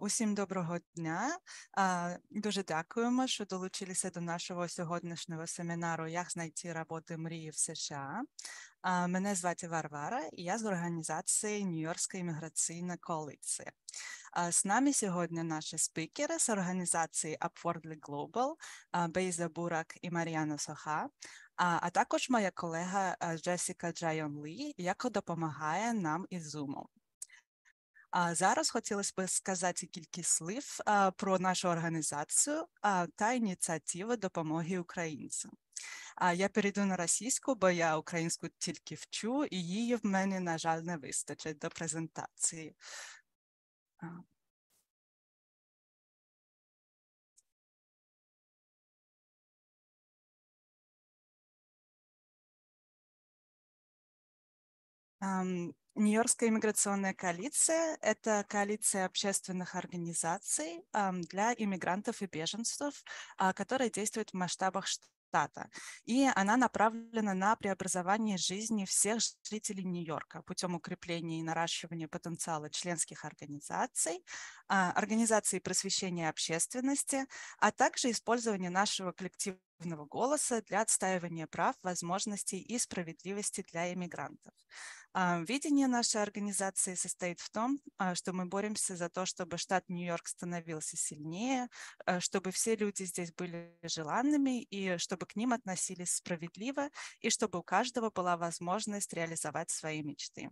Усім доброго дня. Дуже дякуємо, що долучилися до нашого сьогоднішнього семінару Як знайти роботи мрії в США. Мене звати Варвара, і я з організації Нью-Йоркська імміграційна коаліція. З нами сьогодні наші спікери з організації Upwardly Global, Бейза Бурак і Маріана Соха, а також моя колега Джесіка Джайон Лі, яка допомагає нам із Zoom. А зараз хотілося б сказати кілька слів про нашу організацію та ініціативи допомоги українцям. А я перейду на російську, бо я українську тільки вчу, і її в мене, на жаль, не вистачить до презентації. Нью-Йоркская иммиграционная коалиция – это коалиция общественных организаций для иммигрантов и беженцев, которая действует в масштабах штата. И она направлена на преобразование жизни всех жителей Нью-Йорка путем укрепления и наращивания потенциала членских организаций, организации просвещения общественности, а также использования нашего коллективного голоса для отстаивания прав, возможностей и справедливости для иммигрантов. Видение нашей организации состоит в том, что мы боремся за то, чтобы штат Нью-Йорк становился сильнее, чтобы все люди здесь были желанными и чтобы к ним относились справедливо, и чтобы у каждого была возможность реализовать свои мечты.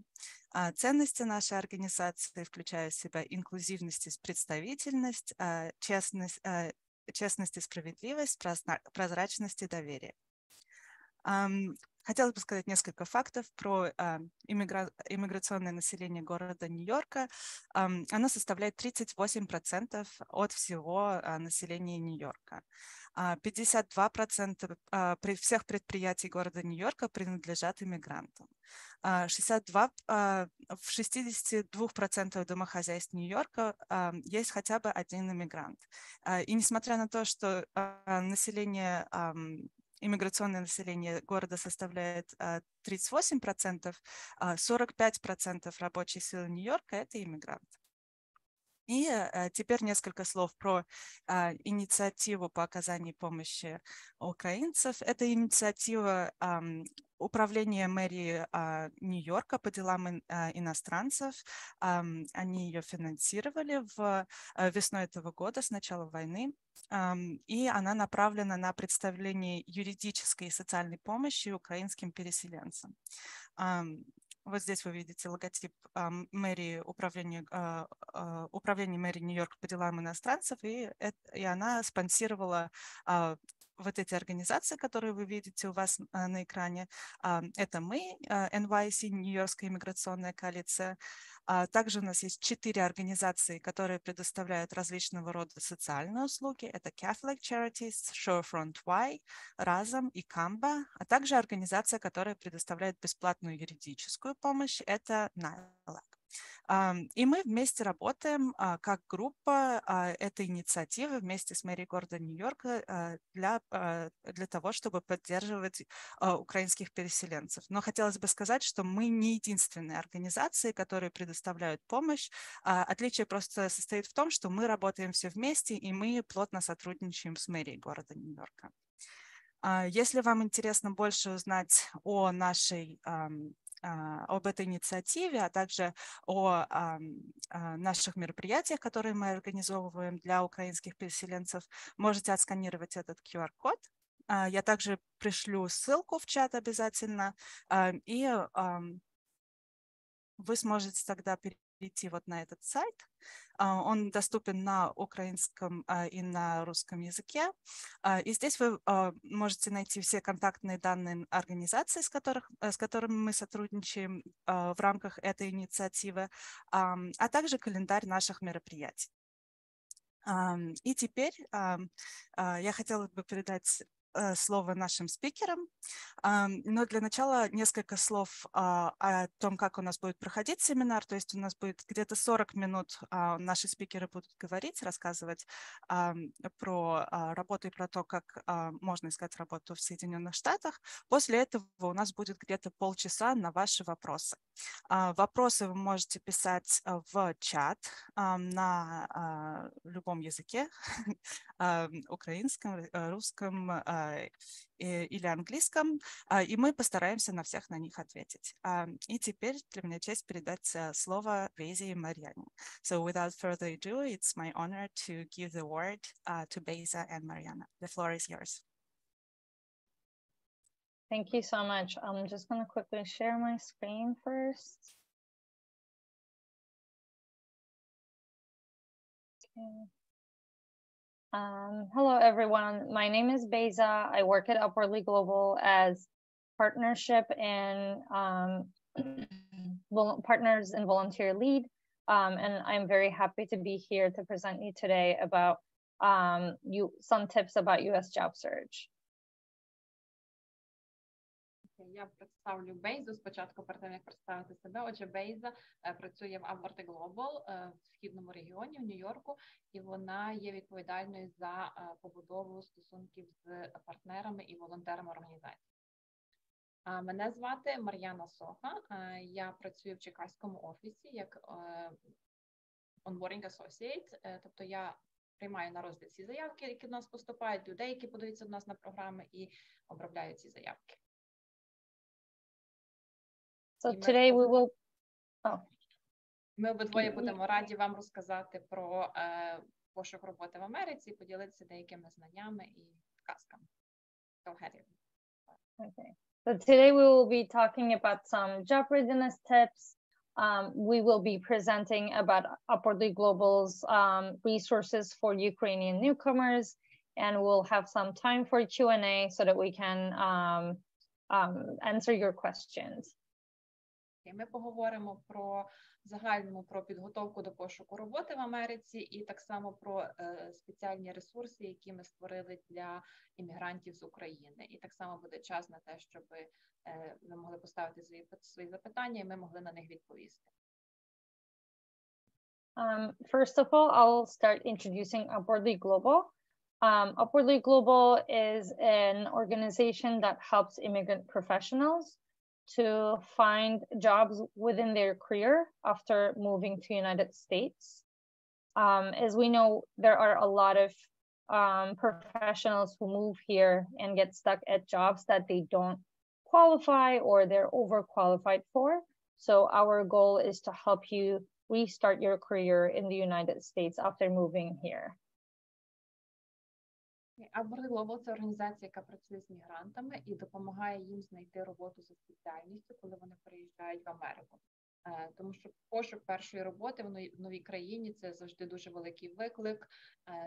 Ценности нашей организации включают в себя инклюзивность и представительность, честность, честность и справедливость, прозрачность и доверие. Хотелось бы сказать несколько фактов про иммигра... иммиграционное население города Нью-Йорка. Оно составляет 38% от всего населения Нью-Йорка. 52% при всех предприятий города Нью-Йорка принадлежат иммигрантам. 62, в 62% домохозяйств Нью-Йорка есть хотя бы один иммигрант. И несмотря на то, что население иммиграционное население города составляет 38%, 45% рабочей силы Нью-Йорка – это иммигранты. И теперь несколько слов про инициативу по оказанию помощи украинцев. Это инициатива управления мэрии Нью-Йорка по делам иностранцев. Они ее финансировали в весной этого года, с начала войны. И она направлена на представление юридической и социальной помощи украинским переселенцам. Вот здесь вы видите логотип мэрии управления, управления мэрии Нью-Йорк по делам иностранцев, и, и она спонсировала вот эти организации, которые вы видите у вас на экране, это мы, NYC, Нью-Йоркская иммиграционная коалиция. Также у нас есть четыре организации, которые предоставляют различного рода социальные услуги. Это Catholic Charities, Shorefront Y, Разом и Камба, а также организация, которая предоставляет бесплатную юридическую помощь. Это NILAC. И мы вместе работаем как группа этой инициативы вместе с мэрией города Нью-Йорка для, для того, чтобы поддерживать украинских переселенцев. Но хотелось бы сказать, что мы не единственные организации, которые предоставляют помощь. Отличие просто состоит в том, что мы работаем все вместе, и мы плотно сотрудничаем с мэрией города Нью-Йорка. Если вам интересно больше узнать о нашей об этой инициативе, а также о наших мероприятиях, которые мы организовываем для украинских переселенцев, можете отсканировать этот QR-код. Я также пришлю ссылку в чат обязательно, и вы сможете тогда перейти вот на этот сайт. Он доступен на украинском и на русском языке. И здесь вы можете найти все контактные данные организаций, с, которых, с которыми мы сотрудничаем в рамках этой инициативы, а также календарь наших мероприятий. И теперь я хотела бы передать слово нашим спикерам. Но для начала несколько слов о том, как у нас будет проходить семинар. То есть у нас будет где-то 40 минут а, наши спикеры будут говорить, рассказывать про а, работу и про то, как а, можно искать работу в Соединенных Штатах. После этого у нас будет где-то полчаса на ваши вопросы. Вопросы вы можете писать в чат на любом языке, украинском, русском или английском, и мы постараемся на всех на них ответить. И теперь для меня честь передать слово Бейзе и Марьяне. So without further ado, it's my honor to give the word uh, to Beza and Mariana. The floor is yours. Thank you so much. I'm just going to quickly share my screen first. Um, hello, everyone. My name is Beyza. I work at Upwardly Global as partnership and um, partners and volunteer lead. Um, and I'm very happy to be here to present you today about um, you some tips about US job search. Я представлю Бейзу спочатку перед тим, як представити себе. Отже, Бейза працює в Upward Global в східному регіоні в Нью-Йорку, і вона є відповідальною за побудову стосунків з партнерами і волонтерами організації. Мене звати Мар'яна Соха. Я працюю в Чекаському офісі як onboarding associate, тобто я приймаю на розгляд ці заявки, які до нас поступають, людей, які подаються до нас на програми, і обробляю ці заявки. So today we will... Oh. Ми обидвоє будемо раді вам розказати про е, пошук роботи в Америці, поділитися деякими знаннями і казками. Go ahead. Okay. So today we will be talking about some job readiness tips. Um, we will be presenting about Upwardly Global's um, resources for Ukrainian newcomers, and we'll have some time for Q&A so that we can um, um, answer your questions. Ми поговоримо про загальному про підготовку до пошуку роботи в Америці, і так само про е, спеціальні ресурси, які ми створили для іммігрантів з України. І так само буде час на те, щоб е, ви могли поставити свої свої запитання, і ми могли на них відповісти. Um, first of all, I'll start introducing Upwardly Global. Um, Upwardly Global is an organization that helps immigrant professionals to find jobs within their career after moving to United States. Um, as we know, there are a lot of um, professionals who move here and get stuck at jobs that they don't qualify or they're overqualified for. So our goal is to help you restart your career in the United States after moving here. Upward – це організація, яка працює з мігрантами і допомагає їм знайти роботу за спеціальністю, коли вони приїжджають в Америку. Тому що пошук першої роботи в новій країні це завжди дуже великий виклик.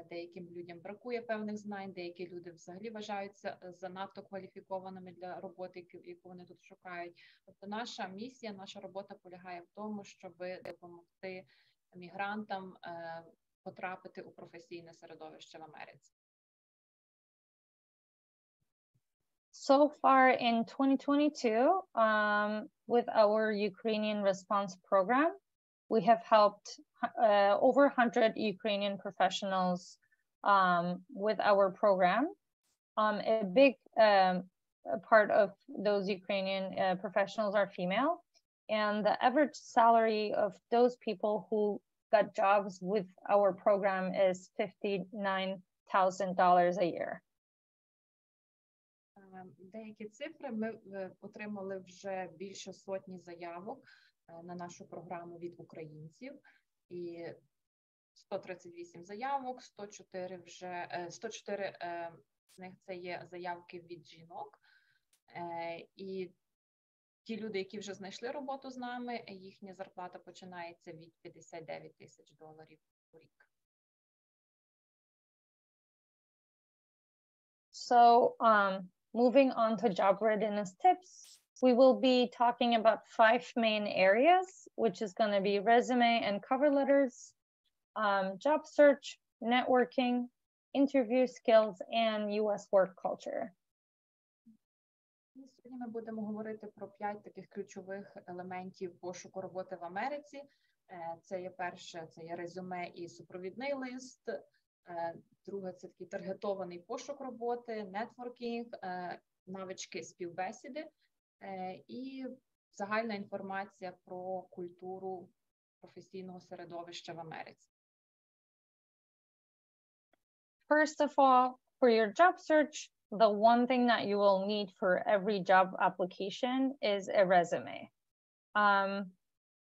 Деяким людям бракує певних знань, деякі люди взагалі вважаються занадто кваліфікованими для роботи, яку вони тут шукають. Тобто, наша місія, наша робота полягає в тому, щоб допомогти мігрантам потрапити у професійне середовище в Америці. So far in 2022, um, with our Ukrainian response program, we have helped uh, over 100 Ukrainian professionals um, with our program. Um, a big um, part of those Ukrainian uh, professionals are female, and the average salary of those people who got jobs with our program is $59,000 a year. Деякі цифри. Ми отримали вже більше сотні заявок на нашу програму від українців і 138 заявок, 104 вже 104 з них це є заявки від жінок. І ті люди, які вже знайшли роботу з нами, їхня зарплата починається від 59 тисяч доларів у рік. So um, Moving on to job readiness tips, we will be talking about five main areas, which is going to be resume and cover letters, um, job search, networking, interview skills, and US work culture. Сьогодні ми будемо говорити про п'ять таких ключових елементів пошуку роботи в Америці. Це є перше, це є резюме і супровідний лист. Друге, це такий таргетований пошук роботи, нетворкінг, навички співбесіди. І загальна інформація про культуру професійного середовища в Америці. First of all, for your job search, the one thing that you will need for every job application is a resume. Um,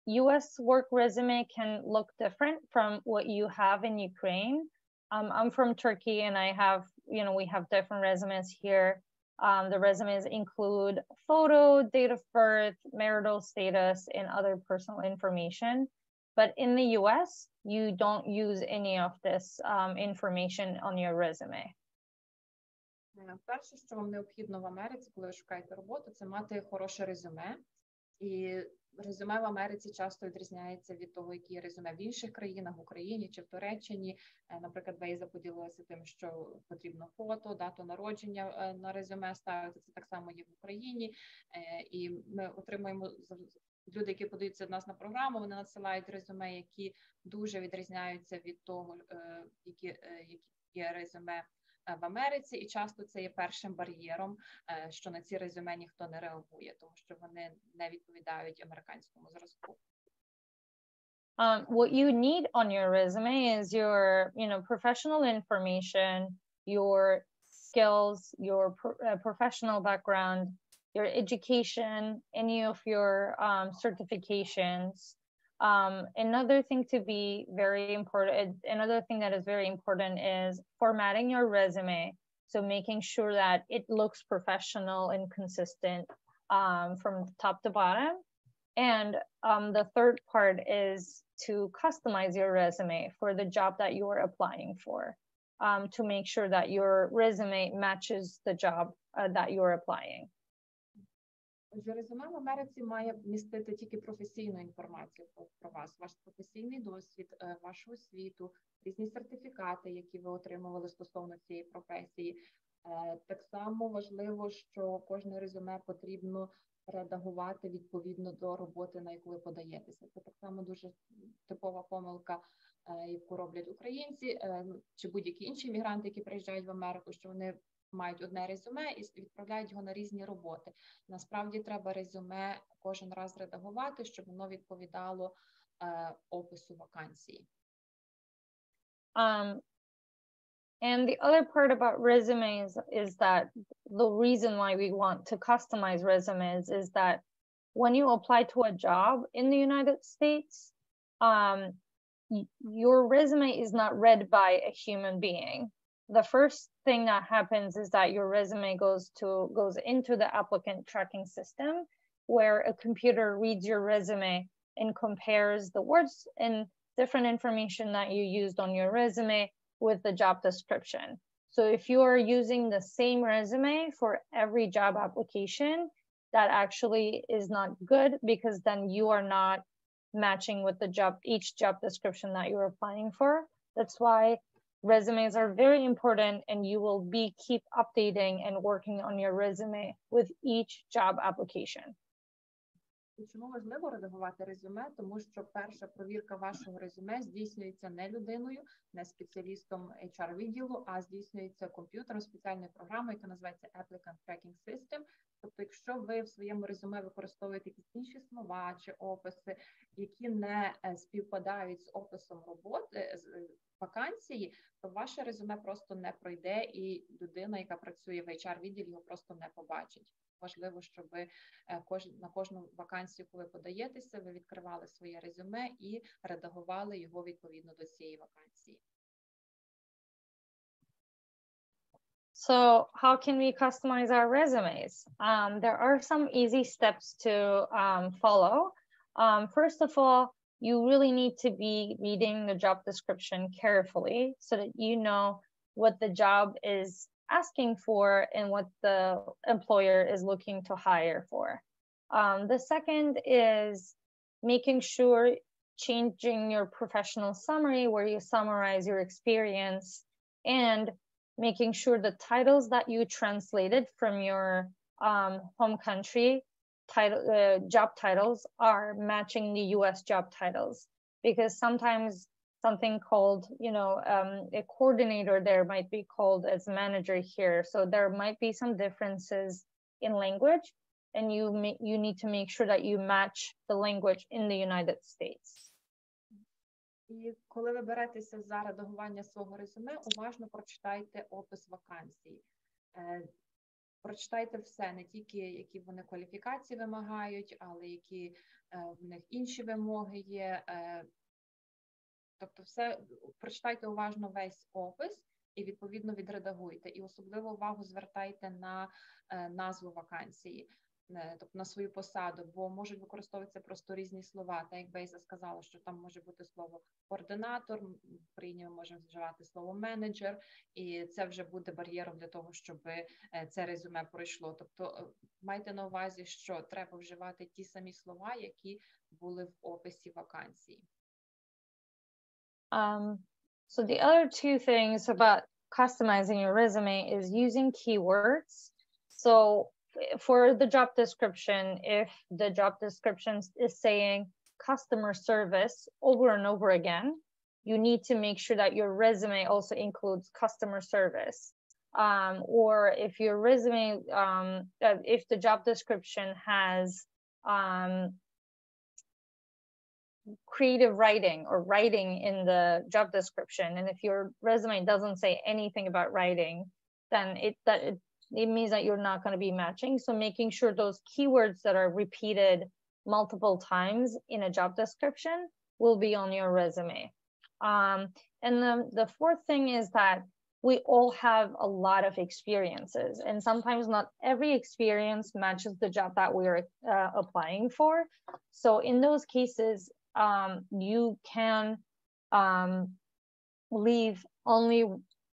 US work resume can look different from what you have in Ukraine. Um, I'm from Turkey and I have, you know, we have different resumes here. Um, the resumes include photo, date of birth, marital status, and other personal information. But in the US, you don't use any of this um, information on your resume. Перше, що вам необхідно в Америці, коли ви шукаєте роботу, це мати хороше резюме. І резюме в Америці часто відрізняється від того, які резюме в інших країнах, в Україні чи в Туреччині. Наприклад, Вейза поділилася тим, що потрібно фото, дату народження на резюме ставити. Це так само є в Україні, і ми отримуємо люди, які подаються до нас на програму. Вони надсилають резюме, які дуже відрізняються від того, які, які є резюме. В Америці і часто це є першим бар'єром, що на ці резюме ніхто не реагує, тому що вони не відповідають американському зразку. Um, what you need on your resume is your, you know, professional information, your skills, your pro uh, professional background, your education, any of your um, certifications, um, another thing to be very important, another thing that is very important is formatting your resume. So making sure that it looks professional and consistent um, from top to bottom. And um, the third part is to customize your resume for the job that you are applying for um, to make sure that your resume matches the job uh, that you're applying. Отже, резюме в Америці має містити тільки професійну інформацію про вас, ваш професійний досвід, вашу освіту, різні сертифікати, які ви отримували стосовно цієї професії. Так само важливо, що кожне резюме потрібно редагувати відповідно до роботи, на яку ви подаєтеся. Це так само дуже типова помилка, яку роблять українці чи будь-які інші мігранти, які приїжджають в Америку, що вони мають одне резюме і відправляють його на різні роботи. Насправді треба резюме кожен раз редагувати, щоб воно відповідало е, опису вакансії. Um, and the other part about resumes is that the reason why we want to customize resumes is that when you apply to a job in the United States, um, your resume is not read by a human being. the first thing that happens is that your resume goes to goes into the applicant tracking system where a computer reads your resume and compares the words and different information that you used on your resume with the job description. So if you are using the same resume for every job application, that actually is not good because then you are not matching with the job, each job description that you're applying for. That's why resumes are very important and you will be keep updating and working on your resume with each job application. Чому важливо редагувати резюме? Тому що перша провірка вашого резюме здійснюється не людиною, не спеціалістом HR відділу, а здійснюється комп'ютером спеціальною програмою, яка називається Applicant Tracking System. Тобто, якщо ви в своєму резюме використовуєте якісь інші слова чи описи, які не співпадають з описом роботи з вакансії, то ваше резюме просто не пройде, і людина, яка працює в HR відділі, його просто не побачить. Важливо, щоб ви на кожну вакансію, коли подаєтеся, ви відкривали своє резюме і редагували його відповідно до цієї вакансії. So how can we customize our resumes? Um, there are some easy steps to um, follow. Um, first of all, you really need to be reading the job description carefully so that you know what the job is asking for and what the employer is looking to hire for. Um, the second is making sure changing your professional summary where you summarize your experience and making sure the titles that you translated from your um, home country title uh, job titles are matching the US job titles because sometimes something called you know um, a coordinator there might be called as manager here so there might be some differences in language and you you need to make sure that you match the language in the United States. І коли ви беретеся за редагування свого резюме, уважно прочитайте опис вакансій. Прочитайте все, не тільки які вони кваліфікації вимагають, але які в них інші вимоги є. Тобто, все прочитайте уважно весь опис і відповідно відредагуйте. І особливо увагу звертайте на назву вакансії. Тобто на свою посаду, бо можуть використовуватися просто різні слова. Так як Бейза сказала, що там може бути слово координатор, при ми можемо вживати слово менеджер, і це вже буде бар'єром для того, щоб це резюме пройшло. Тобто майте на увазі, що треба вживати ті самі слова, які були в описі вакансії. Um, so the other two things about customizing your resume is using keywords. So for the job description, if the job description is saying customer service over and over again, you need to make sure that your resume also includes customer service. Um, or if your resume, um, if the job description has um, creative writing or writing in the job description, and if your resume doesn't say anything about writing, then it that it it means that you're not going to be matching. So making sure those keywords that are repeated multiple times in a job description will be on your resume. Um, and the, the fourth thing is that we all have a lot of experiences and sometimes not every experience matches the job that we're uh, applying for. So in those cases, um, you can um, leave only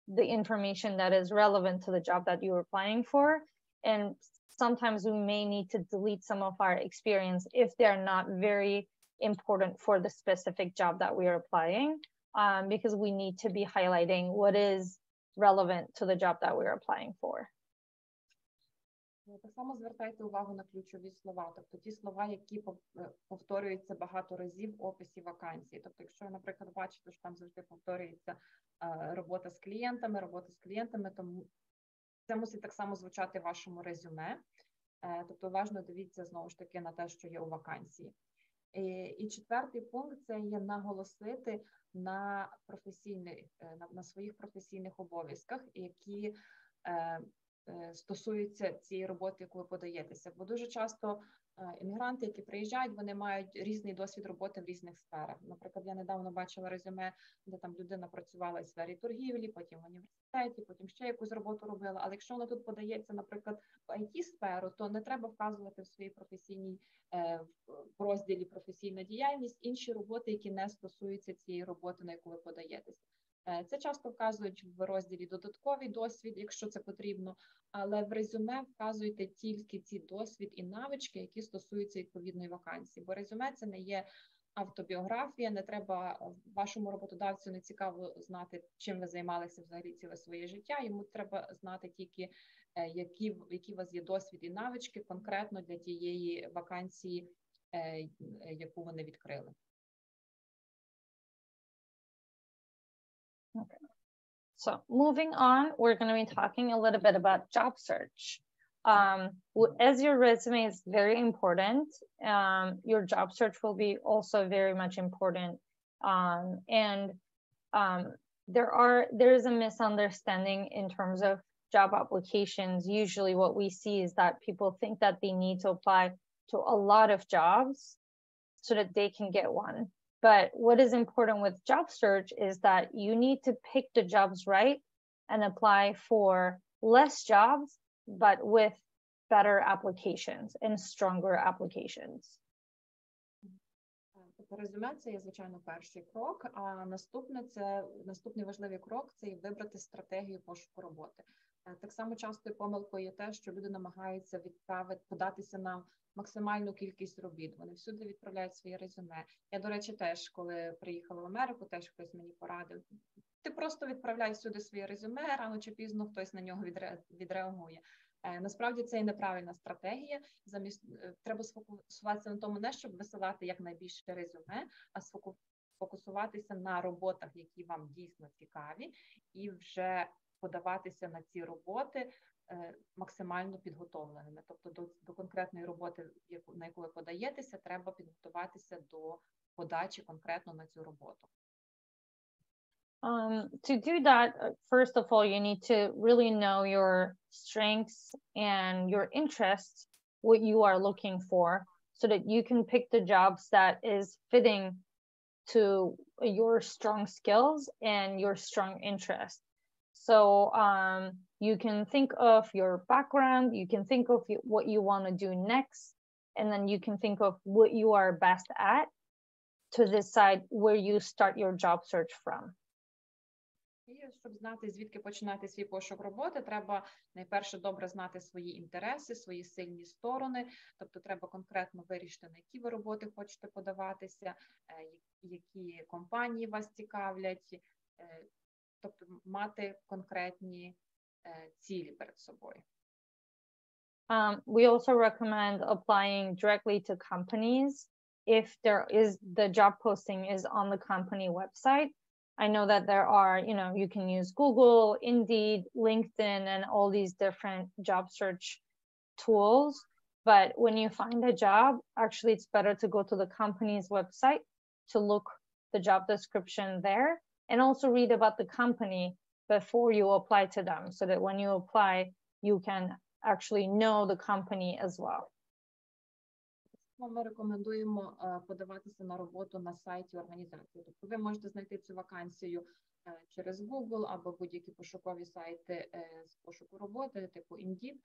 the information that is relevant to the job that you're applying for. And sometimes we may need to delete some of our experience if they're not very important for the specific job that we are applying, um, because we need to be highlighting what is relevant to the job that we're applying for. Так само звертайте увагу на ключові слова, тобто ті слова, які повторюються багато разів в описі вакансії. Тобто, якщо, наприклад, бачите, що там завжди повторюється робота з клієнтами, робота з клієнтами, то це мусить так само звучати в вашому резюме. Тобто, уважно дивіться знову ж таки на те, що є у вакансії. І четвертий пункт це є наголосити на професійний, на, на своїх професійних обов'язках, які стосуються цієї роботи, яку ви подаєтеся. Бо дуже часто іммігранти, які приїжджають, вони мають різний досвід роботи в різних сферах. Наприклад, я недавно бачила резюме, де там людина працювала в сфері торгівлі, потім в університеті, потім ще якусь роботу робила. Але якщо вона тут подається, наприклад, в it сферу, то не треба вказувати в своїй професійній е, в розділі професійна діяльність інші роботи, які не стосуються цієї роботи, на яку ви подаєтеся. Е, це часто вказують в розділі додатковий досвід, якщо це потрібно, але в резюме вказуйте тільки ті досвід і навички, які стосуються відповідної вакансії. Бо резюме це не є автобіографія, не треба вашому роботодавцю не цікаво знати, чим ви займалися взагалі ціле своє життя. Йому треба знати тільки е, які які у вас є досвід і навички конкретно для тієї вакансії, е, яку вони відкрили. So moving on, we're going to be talking a little bit about job search. Um, as your resume is very important, um, your job search will be also very much important. Um, and um, there are there is a misunderstanding in terms of job applications. Usually, what we see is that people think that they need to apply to a lot of jobs so that they can get one. But what is important with job search is that you need to pick the jobs right and apply for less jobs, but with better applications and stronger applications. Резюме це є звичайно перший крок. А наступне це наступний важливий крок це вибрати стратегію пошуку роботи. Так само частою помилкою є те, що люди намагаються відправити податися на максимальну кількість робіт. Вони всюди відправляють своє резюме. Я, до речі, теж коли приїхала в Америку, теж хтось мені порадив. Ти просто відправляй всюди своє резюме, рано чи пізно хтось на нього відреагує. Насправді це і неправильна стратегія. Замість е, треба сфокусуватися на тому, не щоб висилати якнайбільше резюме, а сфокусуватися на роботах, які вам дійсно цікаві, і вже подаватися на ці роботи максимально підготовленими. Тобто до, до конкретної роботи, на яку ви подаєтеся, треба підготуватися до подачі конкретно на цю роботу. Um, to do that, first of all, you need to really know your strengths and your interests, what you are looking for, so that you can pick the jobs that is fitting to your strong skills and your strong interest. So um, you can think of your background, you can think of what you want to do next, and then you can think of what you are best at to decide where you start your job search from. І щоб знати, звідки починати свій пошук роботи, треба найперше добре знати свої інтереси, свої сильні сторони. Тобто, треба конкретно вирішити, на які ви роботи хочете подаватися, які компанії вас цікавлять, тобто мати конкретні цілі перед собою. Um, we also recommend applying directly to companies if there is the job posting is on the company website I know that there are, you know, you can use Google, Indeed, LinkedIn, and all these different job search tools. But when you find a job, actually, it's better to go to the company's website to look the job description there and also read about the company before you apply to them so that when you apply, you can actually know the company as well. Ми рекомендуємо подаватися на роботу на сайті організації. Тобто ви можете знайти цю вакансію через Google або будь-які пошукові сайти з пошуку роботи, типу Indeed,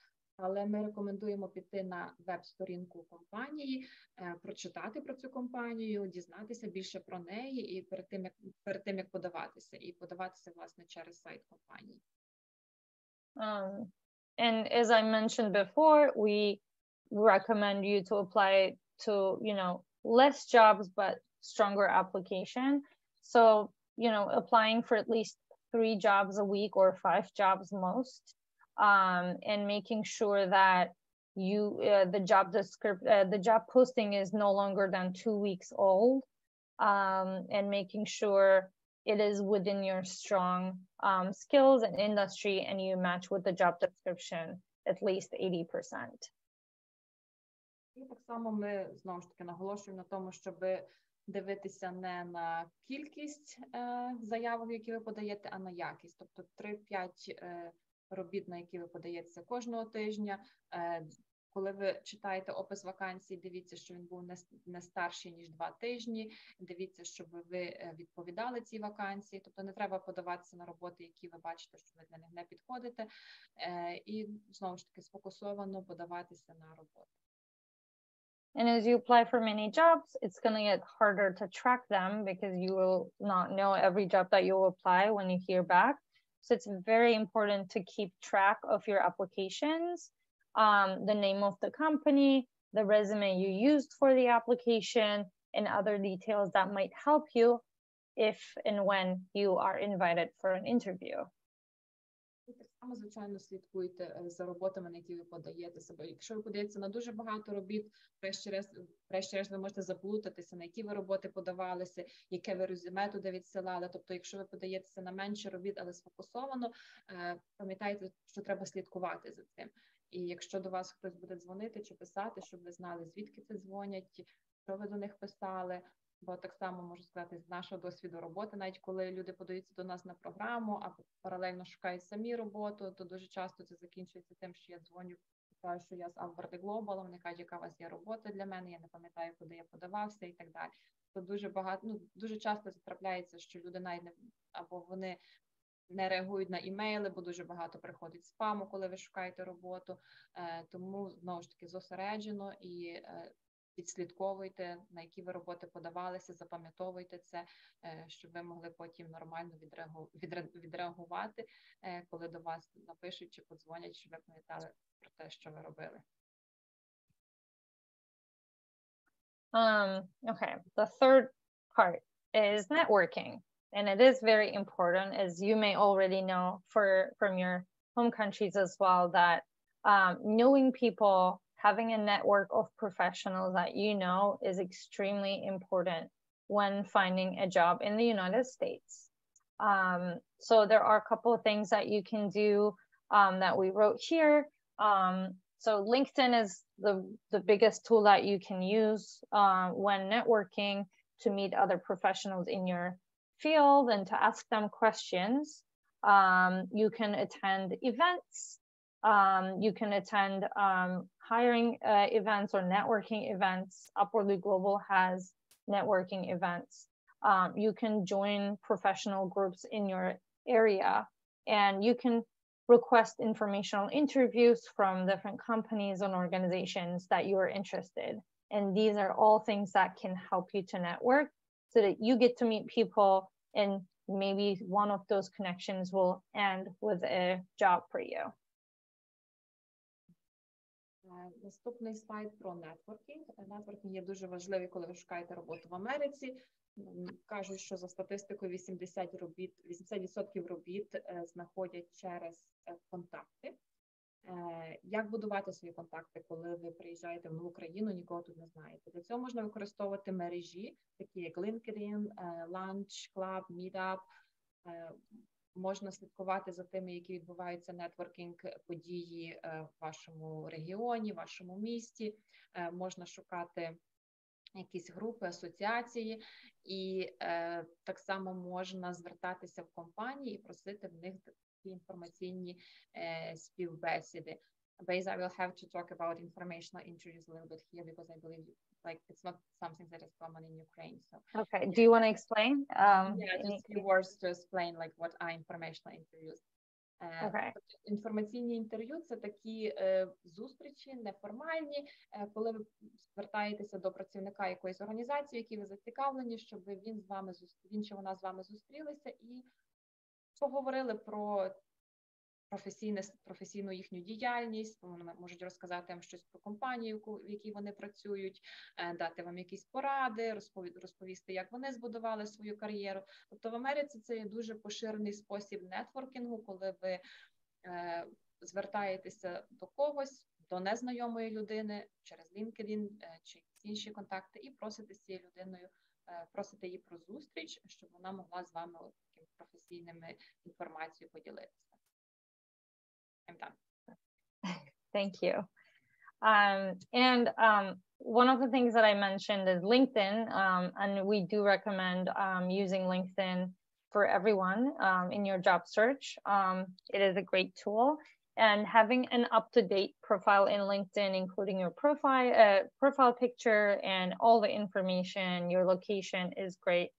але ми рекомендуємо піти на веб-сторінку компанії, прочитати про цю компанію, дізнатися більше про неї і перед тим як перед тим як подаватися, і подаватися власне через сайт компанії. Um, and as I mentioned before, we recommend you to apply to you know less jobs but stronger application so you know applying for at least three jobs a week or five jobs most um, and making sure that you uh, the job description uh, the job posting is no longer than two weeks old um, and making sure it is within your strong um, skills and industry and you match with the job description at least 80 percent І так само ми знову ж таки наголошуємо на тому, щоб дивитися не на кількість е, заявок, які ви подаєте, а на якість. Тобто 3-5 е, робіт, на які ви подаєтеся кожного тижня. Е, коли ви читаєте опис вакансії, дивіться, що він був не, старший ніж два тижні. Дивіться, щоб ви відповідали цій вакансії. Тобто не треба подаватися на роботи, які ви бачите, що ви для них не підходите, і знову ж таки сфокусовано подаватися на роботу. And as you apply for many jobs, it's going to get harder to track them because you will not know every job that you apply when you hear back. So it's very important to keep track of your applications, um, the name of the company, the resume you used for the application, and other details that might help you if and when you are invited for an interview. Само, звичайно, слідкуйте за роботами, на які ви подаєте себе. Якщо ви подаєтеся на дуже багато робіт, врешті-решт ви можете заплутатися, на які ви роботи подавалися, яке ви резюме туди відсилали. Тобто, якщо ви подаєтеся на менше робіт, але сфокусовано, пам'ятайте, що треба слідкувати за цим. І якщо до вас хтось буде дзвонити чи писати, щоб ви знали, звідки це дзвонять, що ви до них писали, Бо так само можу сказати з нашого досвіду роботи, навіть коли люди подаються до нас на програму, а паралельно шукають самі роботу, то дуже часто це закінчується тим, що я дзвоню, кажу, що я з Alberti Global, Вони кажуть, яка у вас є робота для мене. Я не пам'ятаю, куди я подавався, і так далі. То дуже багато ну дуже часто трапляється, що люди навіть не або вони. Не реагують на імейли, бо дуже багато приходить спаму, коли ви шукаєте роботу. Е, тому знову ж таки зосереджено і е, відслідковуйте, на які ви роботи подавалися, запам'ятовуйте це, щоб ви могли потім нормально відреагувати, коли до вас напишуть чи подзвонять, щоб ви пам'ятали про те, що ви робили. Um, okay, the third part is networking. And it is very important, as you may already know for from your home countries as well, that um, knowing people having a network of professionals that you know is extremely important when finding a job in the United States. Um, so there are a couple of things that you can do um, that we wrote here. Um, so LinkedIn is the, the biggest tool that you can use uh, when networking to meet other professionals in your field and to ask them questions. Um, you can attend events. Um, you can attend um, hiring uh, events or networking events. Upwardly Global has networking events. Um, you can join professional groups in your area and you can request informational interviews from different companies and organizations that you are interested. And these are all things that can help you to network so that you get to meet people and maybe one of those connections will end with a job for you. Наступний слайд про нетворкінг. Нетворкінг є дуже важливий, коли ви шукаєте роботу в Америці. Кажуть, що за статистикою 80 робіт, 80% робіт знаходять через контакти. Як будувати свої контакти, коли ви приїжджаєте в нову країну, нікого тут не знаєте? Для цього можна використовувати мережі, такі як LinkedIn, Lunch Club, Meetup. Можна слідкувати за тими, які відбуваються нетворкінг події в вашому регіоні, вашому місті. Можна шукати якісь групи, асоціації, і е, так само можна звертатися в компанії і просити в них такі інформаційні е, співбесіди. Base, I will have to talk about informational interviews a little bit here because I believe like it's not something that is common in Ukraine. So okay, do you want to explain? Um, yeah, just few words to explain like what are informational interviews. Okay. Інформаційні інтерв'ю це такі е, зустрічі неформальні, е, коли ви звертаєтеся до працівника якоїсь організації, які ви зацікавлені, щоб він з вами він чи вона з вами зустрілися і поговорили про професійне професійну їхню діяльність. Вони можуть розказати вам щось про компанію, в якій вони працюють, дати вам якісь поради, розповісти, як вони збудували свою кар'єру. Тобто в Америці це є дуже поширений спосіб нетворкінгу, коли ви е, звертаєтеся до когось, до незнайомої людини через LinkedIn е, чи інші контакти, і просите з цією людиною. Е, просите її про зустріч, щоб вона могла з вами такими професійними інформацією поділитися. I'm done. Thank you. Um, and um, one of the things that I mentioned is LinkedIn, um, and we do recommend um, using LinkedIn for everyone um, in your job search. Um, it is a great tool. And having an up-to-date profile in LinkedIn, including your profile, uh, profile picture and all the information, your location is great.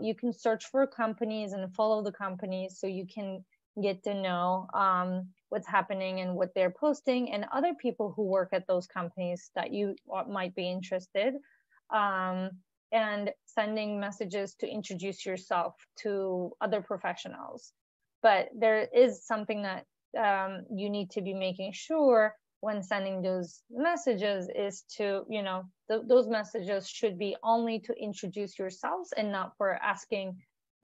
you can search for companies and follow the companies so you can get to know what's happening and what they're posting and other people who work at those companies that you might be interested um, and sending messages to introduce yourself to other professionals. But there is something that um, you need to be making sure when sending those messages is to you know th- those messages should be only to introduce yourselves and not for asking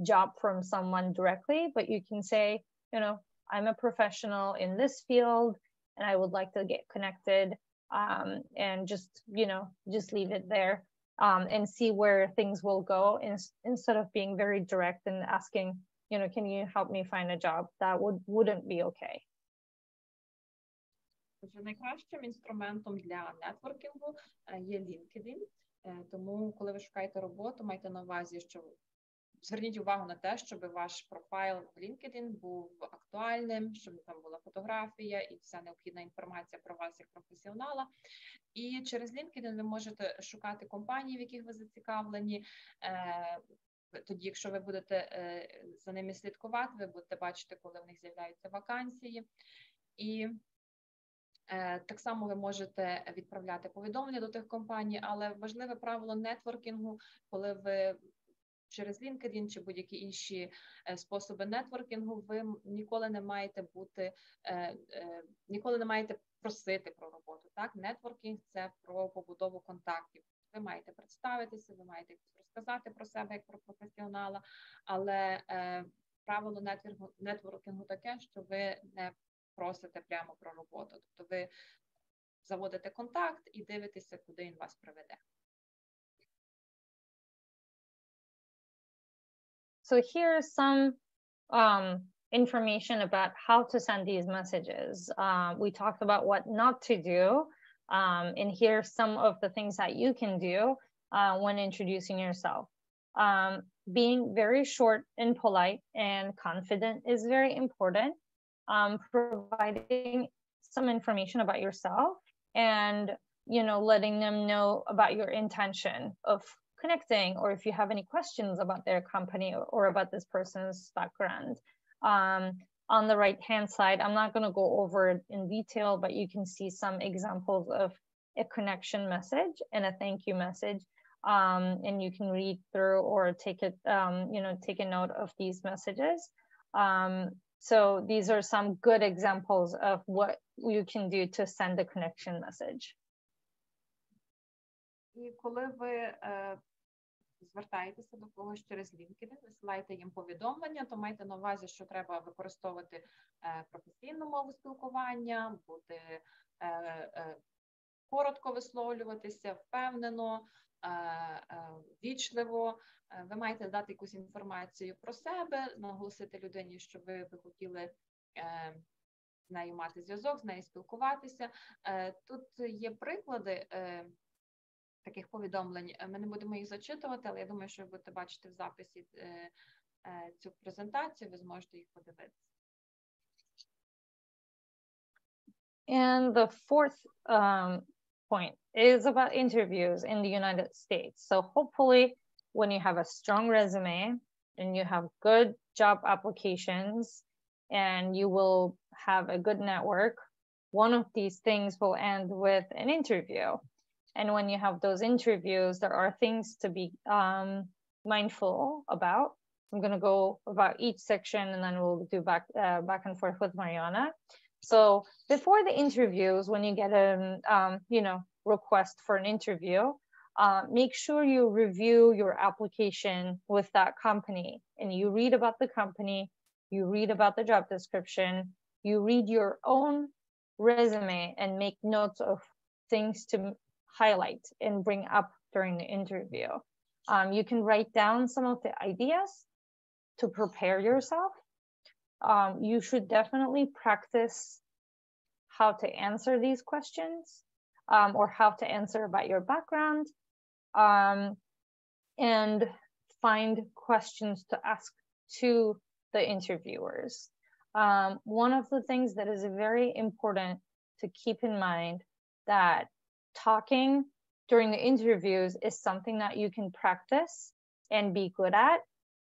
job from someone directly but you can say you know, I'm a professional in this field and I would like to get connected um, and just, you know, just leave it there um, and see where things will go in, instead of being very direct and asking, you know, can you help me find a job? That would, wouldn't be okay. Отже, найкращим інструментом для нетворкінгу є LinkedIn. Тому, коли ви шукаєте роботу, майте на увазі, що Зверніть увагу на те, щоб ваш профайл в LinkedIn був актуальним, щоб там була фотографія і вся необхідна інформація про вас як професіонала. І через LinkedIn ви можете шукати компанії, в яких ви зацікавлені. Е, тоді, якщо ви будете е, за ними слідкувати, ви будете бачити, коли в них з'являються вакансії. І е, так само ви можете відправляти повідомлення до тих компаній, але важливе правило нетворкінгу, коли ви через LinkedIn чи будь-які інші е, способи нетворкінгу, ви ніколи не маєте бути, е, е, ніколи не маєте просити про роботу. Так, нетворкінг це про побудову контактів. Ви маєте представитися, ви маєте розказати про себе як про професіонала, але правило нетворкінгу таке, що ви не просите прямо про роботу. Тобто ви заводите контакт і дивитеся, куди він вас приведе. So here's some um, information about how to send these messages. Uh, we talked about what not to do, um, and here's some of the things that you can do uh, when introducing yourself. Um, being very short and polite and confident is very important. Um, providing some information about yourself and you know letting them know about your intention of connecting or if you have any questions about their company or, or about this person's background um, on the right hand side i'm not going to go over it in detail but you can see some examples of a connection message and a thank you message um, and you can read through or take it um, you know take a note of these messages um, so these are some good examples of what you can do to send a connection message І коли ви звертаєтеся до когось через LinkedIn, висилаєте їм повідомлення, то майте на увазі, що треба використовувати е, професійну мову спілкування, бути е, е, коротко висловлюватися, впевнено, вічливо. Ви маєте дати якусь інформацію про себе, наголосити людині, що ви би хотіли. З нею мати зв'язок, з нею спілкуватися. Тут є приклади таких повідомлень. Ми не будемо їх зачитувати, але я думаю, що ви будете бачити в записі цю презентацію, ви зможете їх подивитися. And the fourth um, point is about interviews in the United States. So hopefully when you have a strong resume and you have good job applications and you will have a good network, one of these things will end with an interview. And when you have those interviews, there are things to be um, mindful about. I'm going to go about each section and then we'll do back uh, back and forth with Mariana. So before the interviews, when you get a um, you know request for an interview, uh, make sure you review your application with that company and you read about the company, you read about the job description, you read your own resume and make notes of things to highlight and bring up during the interview. Um, you can write down some of the ideas to prepare yourself. Um, you should definitely practice how to answer these questions um, or how to answer about your background um, and find questions to ask to the interviewers. Um, one of the things that is very important to keep in mind that talking during the interviews is something that you can practice and be good at.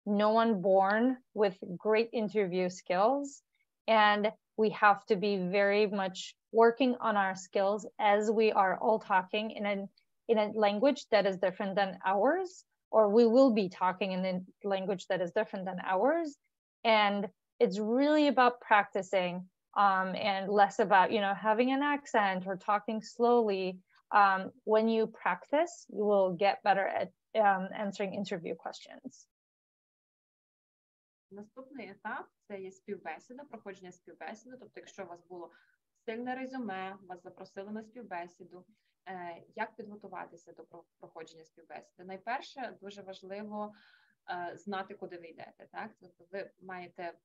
No one born with great interview skills. And we have to be very much working on our skills as we are all talking in a, in a language that is different than ours, or we will be talking in a language that is different than ours. And it's really about practicing um, and less about, you know, having an accent or talking slowly um, when you practice, you will get better at um, answering interview questions. Наступний етап це є співбесіда, проходження співбесіди. Тобто, якщо у вас було сильне резюме, вас запросили на співбесіду. Як підготуватися до проходження співбесіди? Найперше дуже важливо знати, куди ви йдете. Так, тобто ви маєте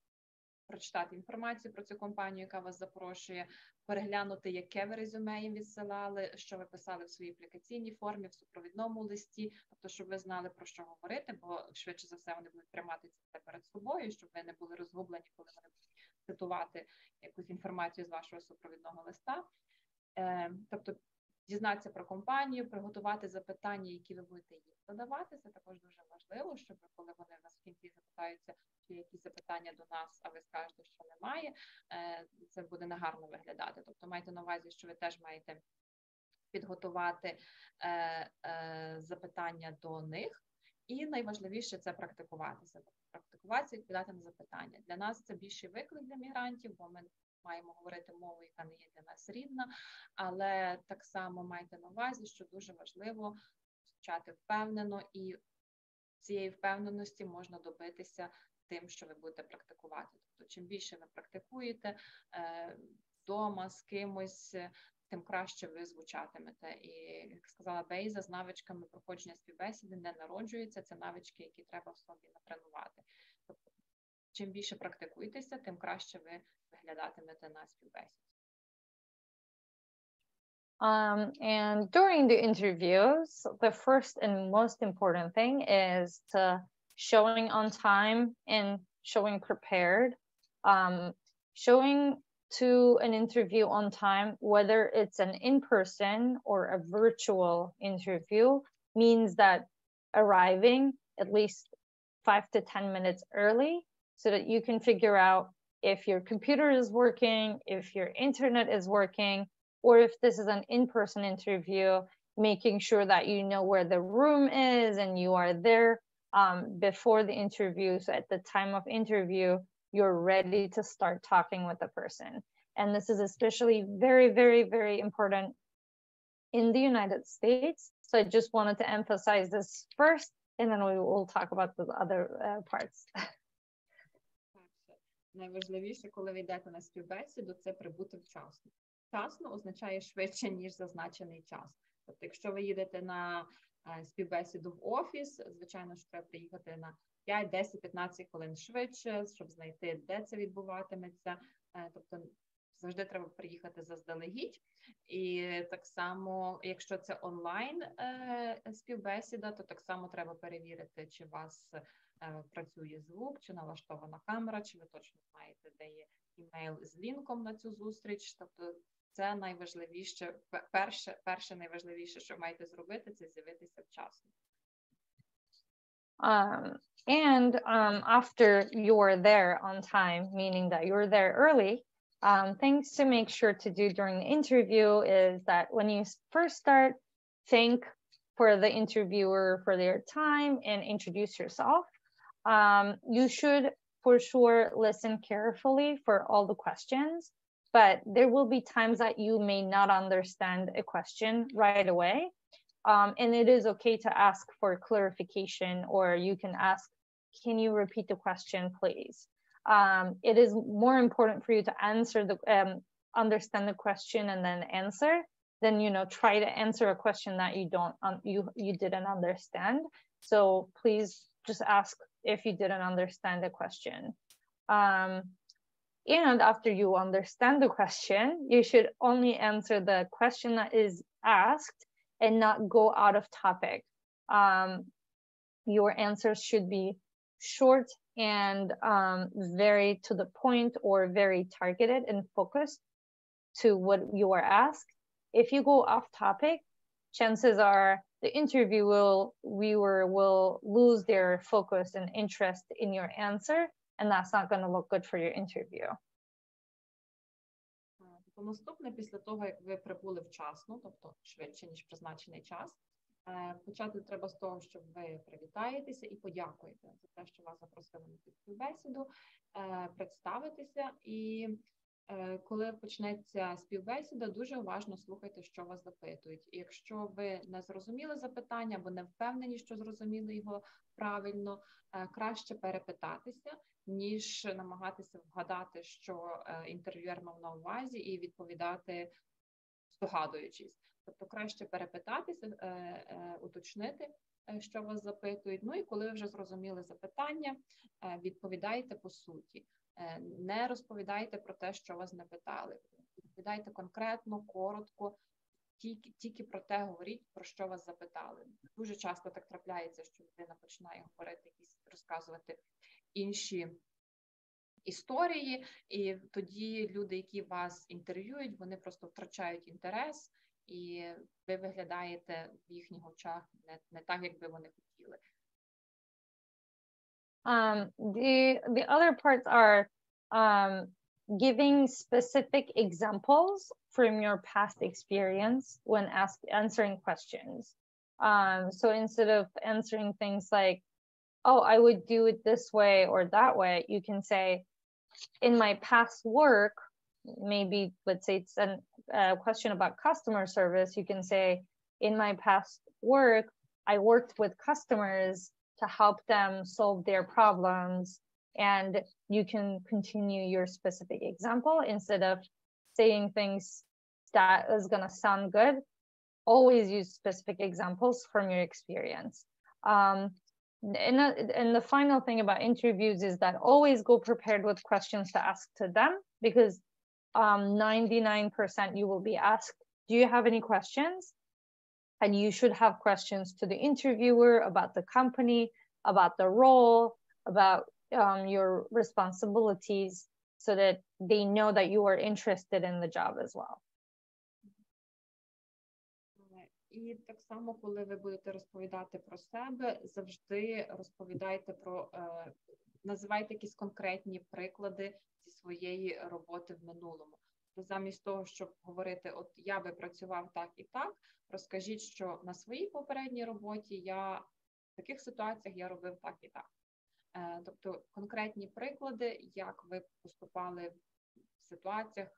прочитати інформацію про цю компанію, яка вас запрошує, переглянути, яке ви резюме їм відсилали, що ви писали в своїй аплікаційній формі, в супровідному листі, тобто, щоб ви знали про що говорити, бо швидше за все вони будуть тримати це перед собою, щоб ви не були розгублені, коли вони будуть цитувати якусь інформацію з вашого супровідного листа. Е, тобто дізнатися про компанію, приготувати запитання, які ви будете їм задавати. Це також дуже важливо, щоб коли вони в нас в кінці запитаються, чи якісь запитання до нас, а ви скажете, що немає, е, це буде негарно виглядати. Тобто майте на увазі, що ви теж маєте підготувати е, е, запитання до них. І найважливіше це практикуватися. Практикуватися, відповідати на запитання. Для нас це більший виклик для мігрантів, бо ми маємо говорити мову, яка не є для нас рідна, але так само майте на увазі, що дуже важливо звучати впевнено, і цієї впевненості можна добитися тим, що ви будете практикувати. Тобто, чим більше ви практикуєте е, вдома з кимось. Тим краще ви звучатимете. І як сказала Бейза, з навичками проходження співбесіди не народжується. Це навички, які треба в собі натренувати. Тобто чим більше практикуєтеся, тим краще ви виглядатимете на співбесіді. Um, and during the interviews, the first and most important thing is to showing on time and showing prepared. Um, showing to an interview on time, whether it's an in-person or a virtual interview, means that arriving at least five to 10 minutes early so that you can figure out if your computer is working, if your internet is working, or if this is an in-person interview, making sure that you know where the room is and you are there um, before the interview. So at the time of interview, you're ready to start talking with the person. And this is especially very, very, very important in the United States. So I just wanted to emphasize this first, and then we will talk about the other uh, parts. Найважливіше, коли ви йдете на співбесіду, це прибути вчасно. Вчасно означає швидше, ніж зазначений час. Тобто, якщо ви їдете на співбесіду в офіс, звичайно, що треба приїхати на 5, 10, 15 хвилин швидше, щоб знайти, де це відбуватиметься. Тобто завжди треба приїхати заздалегідь. І так само, якщо це онлайн співбесіда, то так само треба перевірити, чи вас працює звук, чи налаштована камера, чи ви точно знаєте, де є імейл з лінком на цю зустріч. Тобто це найважливіше, перше, перше найважливіше, що маєте зробити, це з'явитися вчасно. Um, and um, after you're there on time, meaning that you're there early, um, things to make sure to do during the interview is that when you first start, thank for the interviewer for their time and introduce yourself. Um, you should for sure listen carefully for all the questions, but there will be times that you may not understand a question right away. Um, and it is okay to ask for clarification, or you can ask, Can you repeat the question, please? Um, it is more important for you to answer the um, understand the question and then answer than you know try to answer a question that you don't um, you you didn't understand so please just ask if you didn't understand the question. Um, and after you understand the question, you should only answer the question that is asked and not go out of topic. Um, your answers should be short and um, very to the point or very targeted and focused to what you are asked. If you go off topic, chances are the interview will viewer will lose their focus and interest in your answer, and that's not going to look good for your interview. Наступне, після того, як ви прибули вчасно, тобто швидше, ніж призначений час, почати треба з того, щоб ви привітаєтеся і подякуєте за те, що вас запросили на цю співбесіду, представитися і Е, коли почнеться співбесіда, дуже уважно слухайте, що вас запитують. Якщо ви не зрозуміли запитання або не впевнені, що зрозуміли його правильно, е, краще перепитатися, ніж намагатися вгадати, що е, інтерв'юер мав на увазі, і відповідати, здогадуючись. Тобто краще перепитатися, уточнити. Що вас запитують, ну і коли ви вже зрозуміли запитання, відповідайте по суті. Не розповідайте про те, що вас не питали. Відповідайте конкретно, коротко, тільки тільки про те говоріть, про що вас запитали. Дуже часто так трапляється, що людина починає говорити якісь розказувати інші історії, і тоді люди, які вас інтерв'юють, вони просто втрачають інтерес, і ви виглядаєте в їхніх очах не, не так, як би вони хотіли. Um, the the other parts are um, giving specific examples from your past experience when ask, answering questions. Um, so instead of answering things like, "Oh, I would do it this way or that way," you can say, "In my past work, maybe let's say it's an, a question about customer service. You can say, in my past work, I worked with customers." To help them solve their problems. And you can continue your specific example instead of saying things that is going to sound good. Always use specific examples from your experience. Um, and, and the final thing about interviews is that always go prepared with questions to ask to them because um, 99% you will be asked, do you have any questions? And you should have questions to the interviewer about the company, about the role, about um, your responsibilities so that they know that you are interested in the job as well. І так само, коли ви будете розповідати про себе, завжди розповідайте про е, називайте якісь конкретні приклади зі своєї роботи в минулому. Замість того, щоб говорити, от я би працював так і так, розкажіть, що на своїй попередній роботі я в таких ситуаціях я робив так і так. Е, тобто конкретні приклади, як ви поступали в ситуаціях,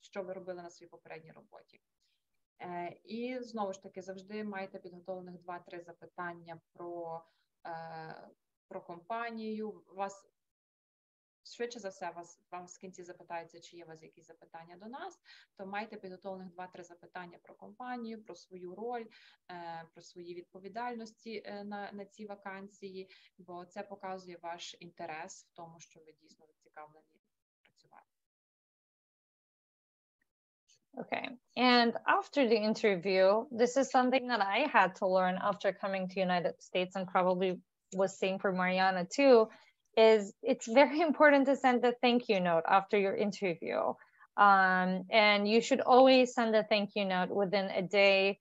що ви робили на своїй попередній роботі. Е, і знову ж таки завжди маєте підготовлених два-три запитання про е, про компанію. Вас швидше за все, вас вам в кінці запитаються, чи є у вас якісь запитання до нас. То маєте підготовлених два-три запитання про компанію, про свою роль, е, про свої відповідальності на, на ці вакансії, бо це показує ваш інтерес в тому, що ви дійсно зацікавлені Okay. And after the interview, this is something that I had to learn after coming to United States and probably was same for Mariana too, is it's very important to send a thank you note after your interview. Um, and you should always send a thank you note within a day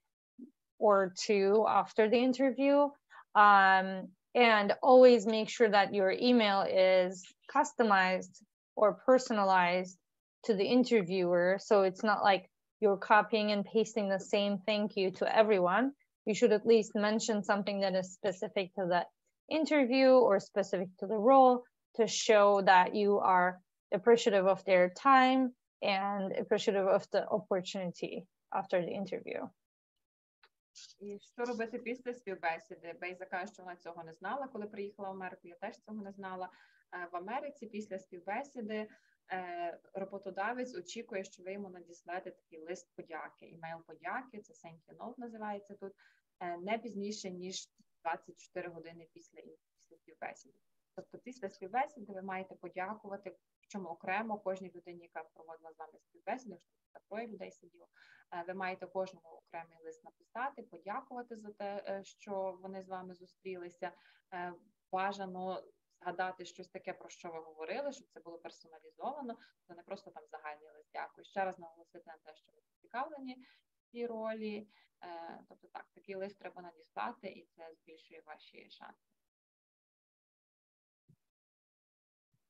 or two after the interview. Um, and always make sure that your email is customized or personalized to the interviewer. So it's not like you're copying and pasting the same thank you to everyone. You should at least mention something that is specific to that interview or specific to the role to show that you are appreciative of their time and appreciative of the opportunity after the interview. І що робити після співбесіди? Бейза що вона цього не знала, коли приїхала в Америку. Я теж цього не знала. В Америці після співбесіди Е, роботодавець очікує, що ви йому надіслаєте такий лист подяки, імейл подяки, це thank you note називається тут, е, не пізніше, ніж 24 години після після співбесіди. Тобто після співбесіди ви маєте подякувати, чому окремо кожній людині, яка проводила з вами співбесіду, якщо троє людей сиділо, е, ви маєте кожному окремий лист написати, подякувати за те, що вони з вами зустрілися. Бажано згадати щось таке, про що ви говорили, щоб це було персоналізовано, це не просто там загальний лист. Дякую. Ще раз наголосити на те, що ви зацікавлені цій ролі. Е, тобто так, такий лист треба надіслати, і це збільшує ваші шанси.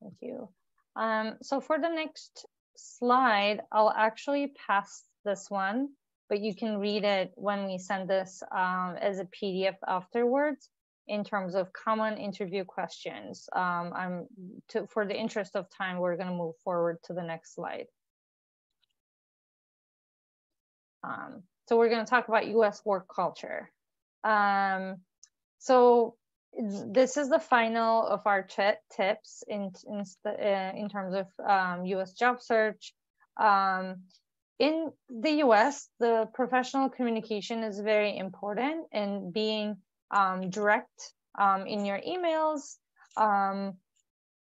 Thank you. Um, so for the next slide, I'll actually pass this one, but you can read it when we send this um, as a PDF afterwards in terms of common interview questions. Um, I'm to, for the interest of time, we're going to move forward to the next slide. Um, so we're going to talk about US work culture. Um, so this is the final of our tips in, in, uh, in terms of US um, job search. Um, in the US, the professional communication is very important and being um, direct um, in your emails um,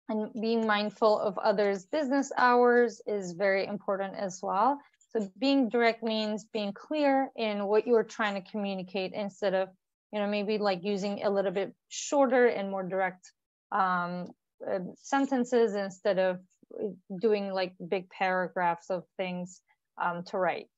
and being mindful of others' business hours is very important as well. So being direct means being clear in what you're trying to communicate instead of, you know, maybe like using a little bit shorter and more direct um, uh, sentences instead of doing like big paragraphs of things um, to write.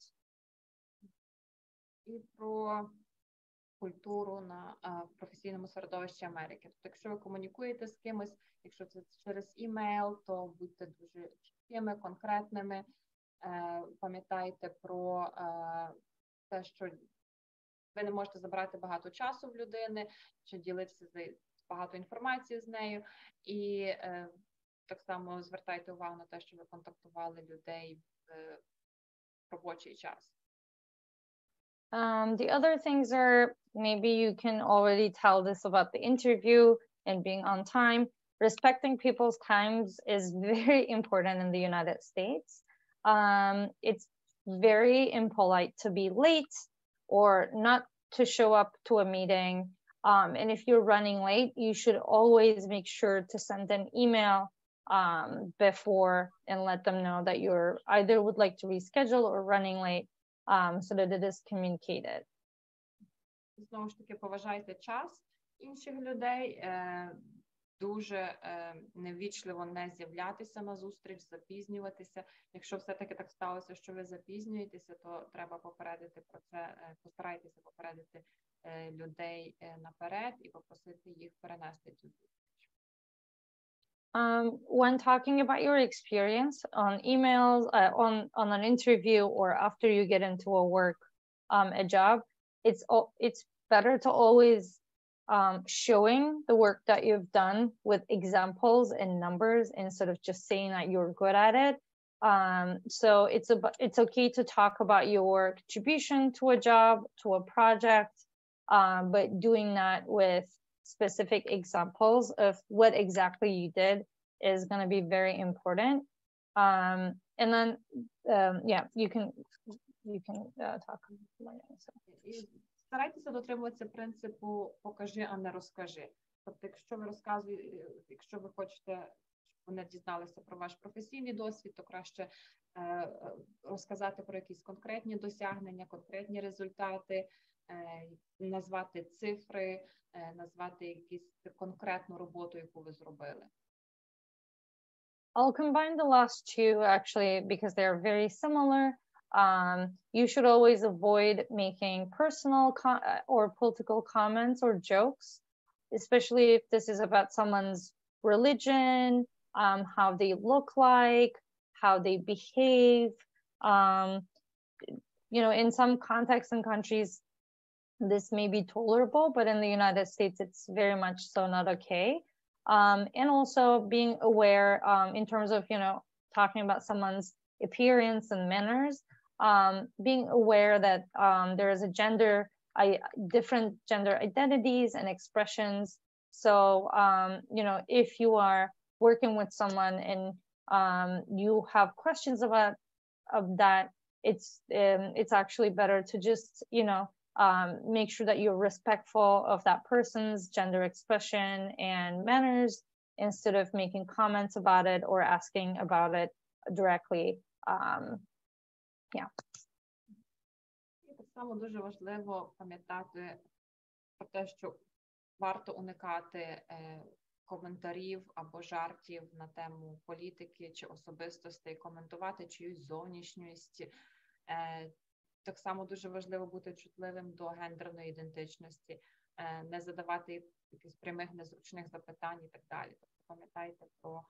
культуру на в професійному середовищі Америки. Тобто, якщо ви комунікуєте з кимось, якщо це через імейл, то будьте дуже чіткими, конкретними. Е, пам'ятайте про е, те, що ви не можете забрати багато часу в людини, чи ділитися з багато інформації з нею, і е, так само звертайте увагу на те, що ви контактували людей в робочий час. Um, the other things are maybe you can already tell this about the interview and being on time. Respecting people's times is very important in the United States. Um, it's very impolite to be late or not to show up to a meeting Um, and if you're running late, you should always make sure to send an email um, before and let them know that you're either would like to reschedule or running late um, so that it is communicated. Знову ж таки, поважайте час інших людей. Дуже невічливо не з'являтися на зустріч, запізнюватися. Якщо все-таки так сталося, що ви запізнюєтеся, то треба попередити про це, постарайтеся попередити людей наперед і попросити їх перенести цю зустріч. Um, when talking about your experience on emails, uh, on on an interview, or after you get into a work, um, a job, it's it's better to always um, showing the work that you've done with examples and numbers instead of just saying that you're good at it. Um, so it's about it's okay to talk about your contribution to a job, to a project, um, but doing that with specific examples of what exactly you did is going to be very important. Um, and then, um, yeah, you can you can uh, talk. Старайтеся дотримуватися принципу покажи, а не розкажи. Тобто, якщо ви розказуєте, якщо ви хочете, щоб вони дізналися про ваш професійний досвід, то краще е, розказати про якісь конкретні досягнення, конкретні результати, назвати цифри, назвати якусь конкретну роботу, яку ви зробили. I'll combine the last two actually because they're very similar. Um, you should always avoid making personal or political comments or jokes, especially if this is about someone's religion, um, how they look like, how they behave. Um, you know, in some contexts and countries, this may be tolerable, but in the United States, it's very much so not okay. Um, and also being aware um, in terms of, you know, talking about someone's appearance and manners, um, being aware that um, there is a gender, I, different gender identities and expressions. So, um, you know, if you are working with someone and um, you have questions about of that, it's it's actually better to just, you know, um, make sure that you're respectful of that person's gender expression and manners instead of making comments about it or asking about it directly. Um, yeah. Так само дуже важливо пам'ятати про те, що варто уникати е, коментарів або жартів на тему політики чи особистостей, коментувати чиюсь зовнішність. Е, так само дуже важливо бути чутливим до гендерної ідентичності, не задавати якихось прямих незручних запитань і так далі. Тобто пам'ятайте про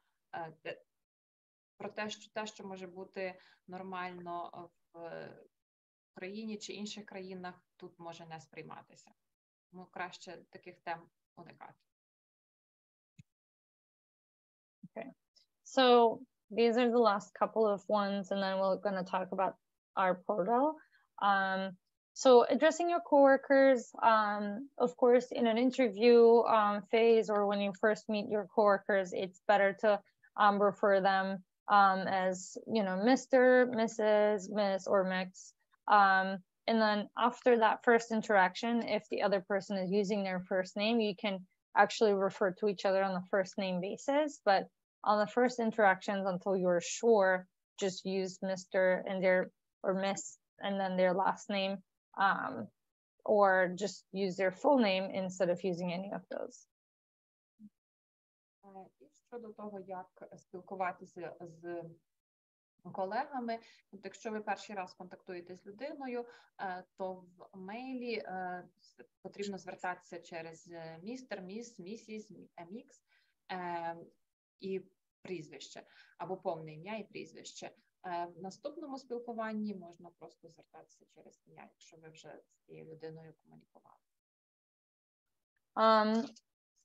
про те, що те, що може бути нормально в країні чи інших країнах, тут може не сприйматися. Тому краще таких тем уникати. Okay. So these are the last couple of ones, and then we're going to talk about our portal. Um, so addressing your coworkers, um, of course, in an interview um, phase or when you first meet your coworkers, it's better to um, refer them um, as, you know, Mr., Mrs., Miss, or Mix. Um, and then after that first interaction, if the other person is using their first name, you can actually refer to each other on the first name basis. But on the first interactions, until you're sure, just use Mr. and their or Miss and then their last name, um, or just use their full name instead of using any of those. Щодо того, як спілкуватися з колегами, тобто, якщо ви перший раз контактуєте з людиною, то в мейлі потрібно звертатися через містер, міс, місіс, емікс і прізвище або повне ім'я і прізвище. В наступному спілкуванні можна просто звертатися через ім'я, якщо ви вже з цією людиною комунікували. Um,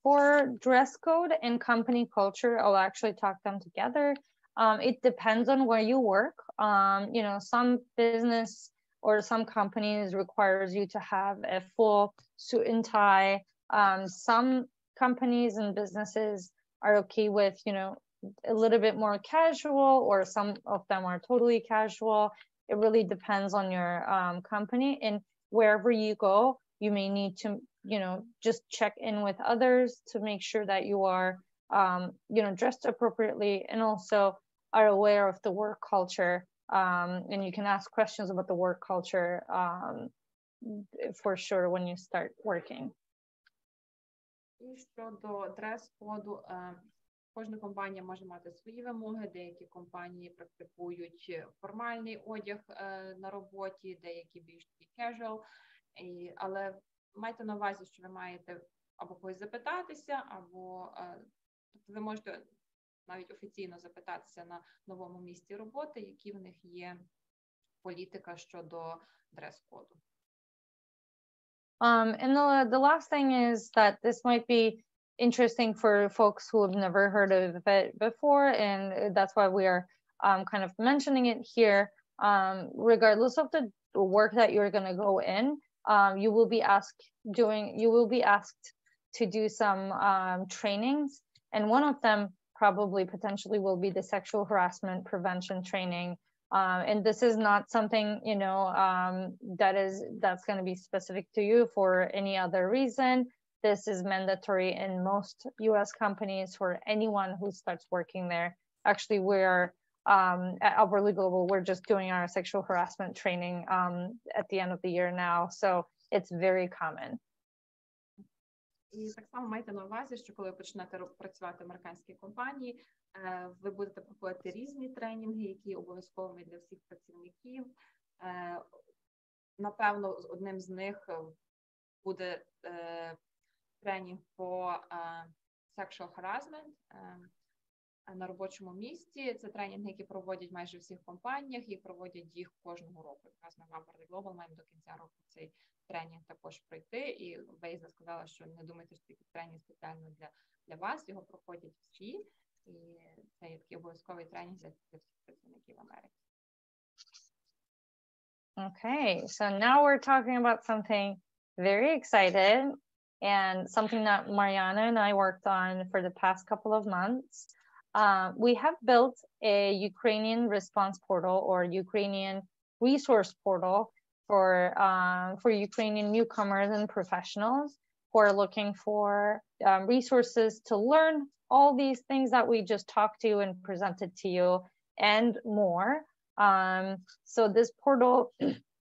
for dress code and company culture, I'll actually talk them together. Um, it depends on where you work. Um, you know, some business or some companies requires you to have a full suit and tie. Um, some companies and businesses are okay with, you know, a little bit more casual or some of them are totally casual. It really depends on your um, company and wherever you go, you may need to you know, just check in with others to make sure that you are, um, you know, dressed appropriately and also are aware of the work culture. Um, and you can ask questions about the work culture um, for sure when you start working. І щодо дрес-коду, кожна компанія може мати свої вимоги. Деякі компанії практикують формальний одяг на роботі, деякі більш casual. І, але майте на увазі, що ви маєте або когось запитатися, або тобто ви можете навіть офіційно запитатися на новому місці роботи, які в них є політика щодо дрес-коду. Um, and the, the last thing is that this might be interesting for folks who have never heard of it before, and that's why we are um, kind of mentioning it here. Um, regardless of the work that you're going to go in, um, you will be asked doing you will be asked to do some um, trainings, and one of them probably potentially will be the sexual harassment prevention training. Um, and this is not something you know um, that is that's going to be specific to you for any other reason. This is mandatory in most us companies for anyone who starts working there. Actually we're um, at Upwardly Global, we're just doing our sexual harassment training um, at the end of the year now. So it's very common. І так само майте на увазі, що коли ви почнете працювати в американській компанії, ви будете проходити різні тренінги, які обов'язкові для всіх працівників. Напевно, одним з них буде тренінг по sexual harassment на робочому місці. Це тренінги, які проводять майже всіх компаніях, і проводять їх кожного року. Якраз ми в Global маємо до кінця року цей тренінг також пройти. І Вейза сказала, що не думайте, що такий тренінг спеціально для, для вас. Його проходять всі. І це є такий обов'язковий тренінг для всіх працівників Америки. Okay, so now we're talking about something very excited and something that Mariana and I worked on for the past couple of months. Uh, we have built a Ukrainian response portal or Ukrainian resource portal for um, for Ukrainian newcomers and professionals who are looking for um, resources to learn all these things that we just talked to and presented to you and more. Um, so this portal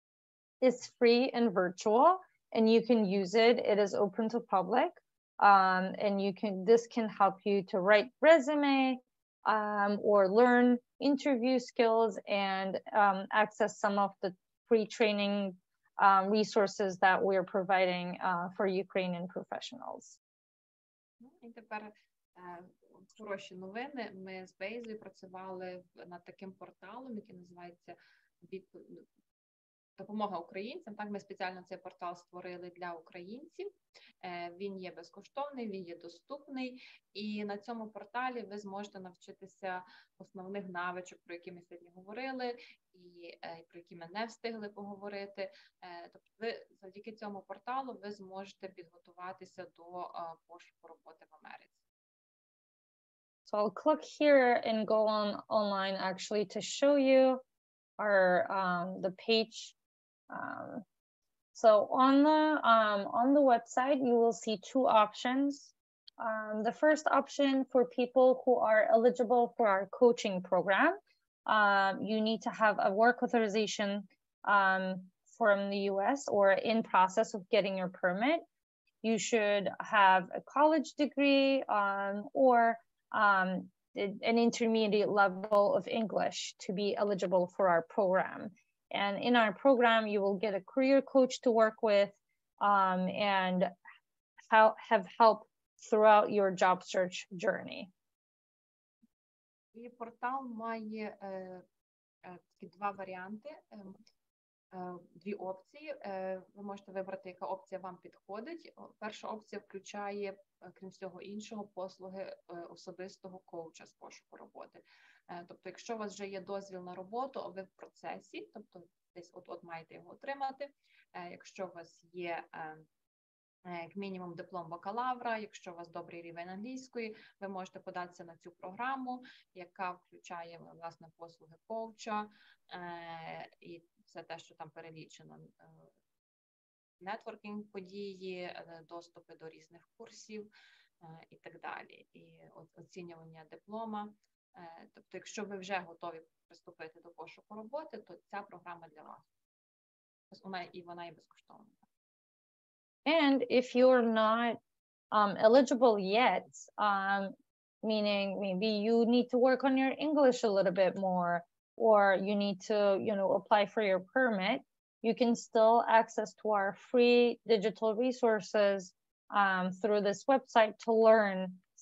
is free and virtual and you can use it. It is open to public Um, and you can this can help you to write resume um, or learn interview skills and um, access some of the free training um, resources that we're providing uh, for Ukrainian professionals. І тепер хороші новини. Ми з Бейзою працювали над таким порталом, який називається Допомога українцям. Так, ми спеціально цей портал створили для українців. Він є безкоштовний, він є доступний, і на цьому порталі ви зможете навчитися основних навичок, про які ми сьогодні говорили, і про які ми не встигли поговорити. Тобто, ви завдяки цьому порталу ви зможете підготуватися до пошуку роботи в Америці. So I'll click here and go on online actually to show you our um, the page Um, so on the um, on the website, you will see two options. Um, the first option for people who are eligible for our coaching program, um, you need to have a work authorization um, from the US or in process of getting your permit. You should have a college degree um, or an intermediate level of English to be eligible for our program. And in our program, you will get a career coach to work with um, and how, have help throughout your job search journey. І портал має е, е, такі два варіанти, е, дві опції. Ви можете вибрати, яка опція вам підходить. Перша опція включає, крім всього іншого, послуги особистого коуча з пошуку роботи. Тобто, якщо у вас вже є дозвіл на роботу, а ви в процесі, тобто десь от-от маєте його отримати. Якщо у вас є як мінімум диплом бакалавра, якщо у вас добрий рівень англійської, ви можете податися на цю програму, яка включає власне послуги коуча і все те, що там перелічено нетворкінг події, доступи до різних курсів і так далі, і оцінювання диплома. Тобто, якщо ви вже готові приступити до пошуку роботи, то ця програма для вас. Вона і вона є безкоштовна. And if you're not um, eligible yet, um, meaning maybe you need to work on your English a little bit more, or you need to, you know, apply for your permit, you can still access to our free digital resources um, through this website to learn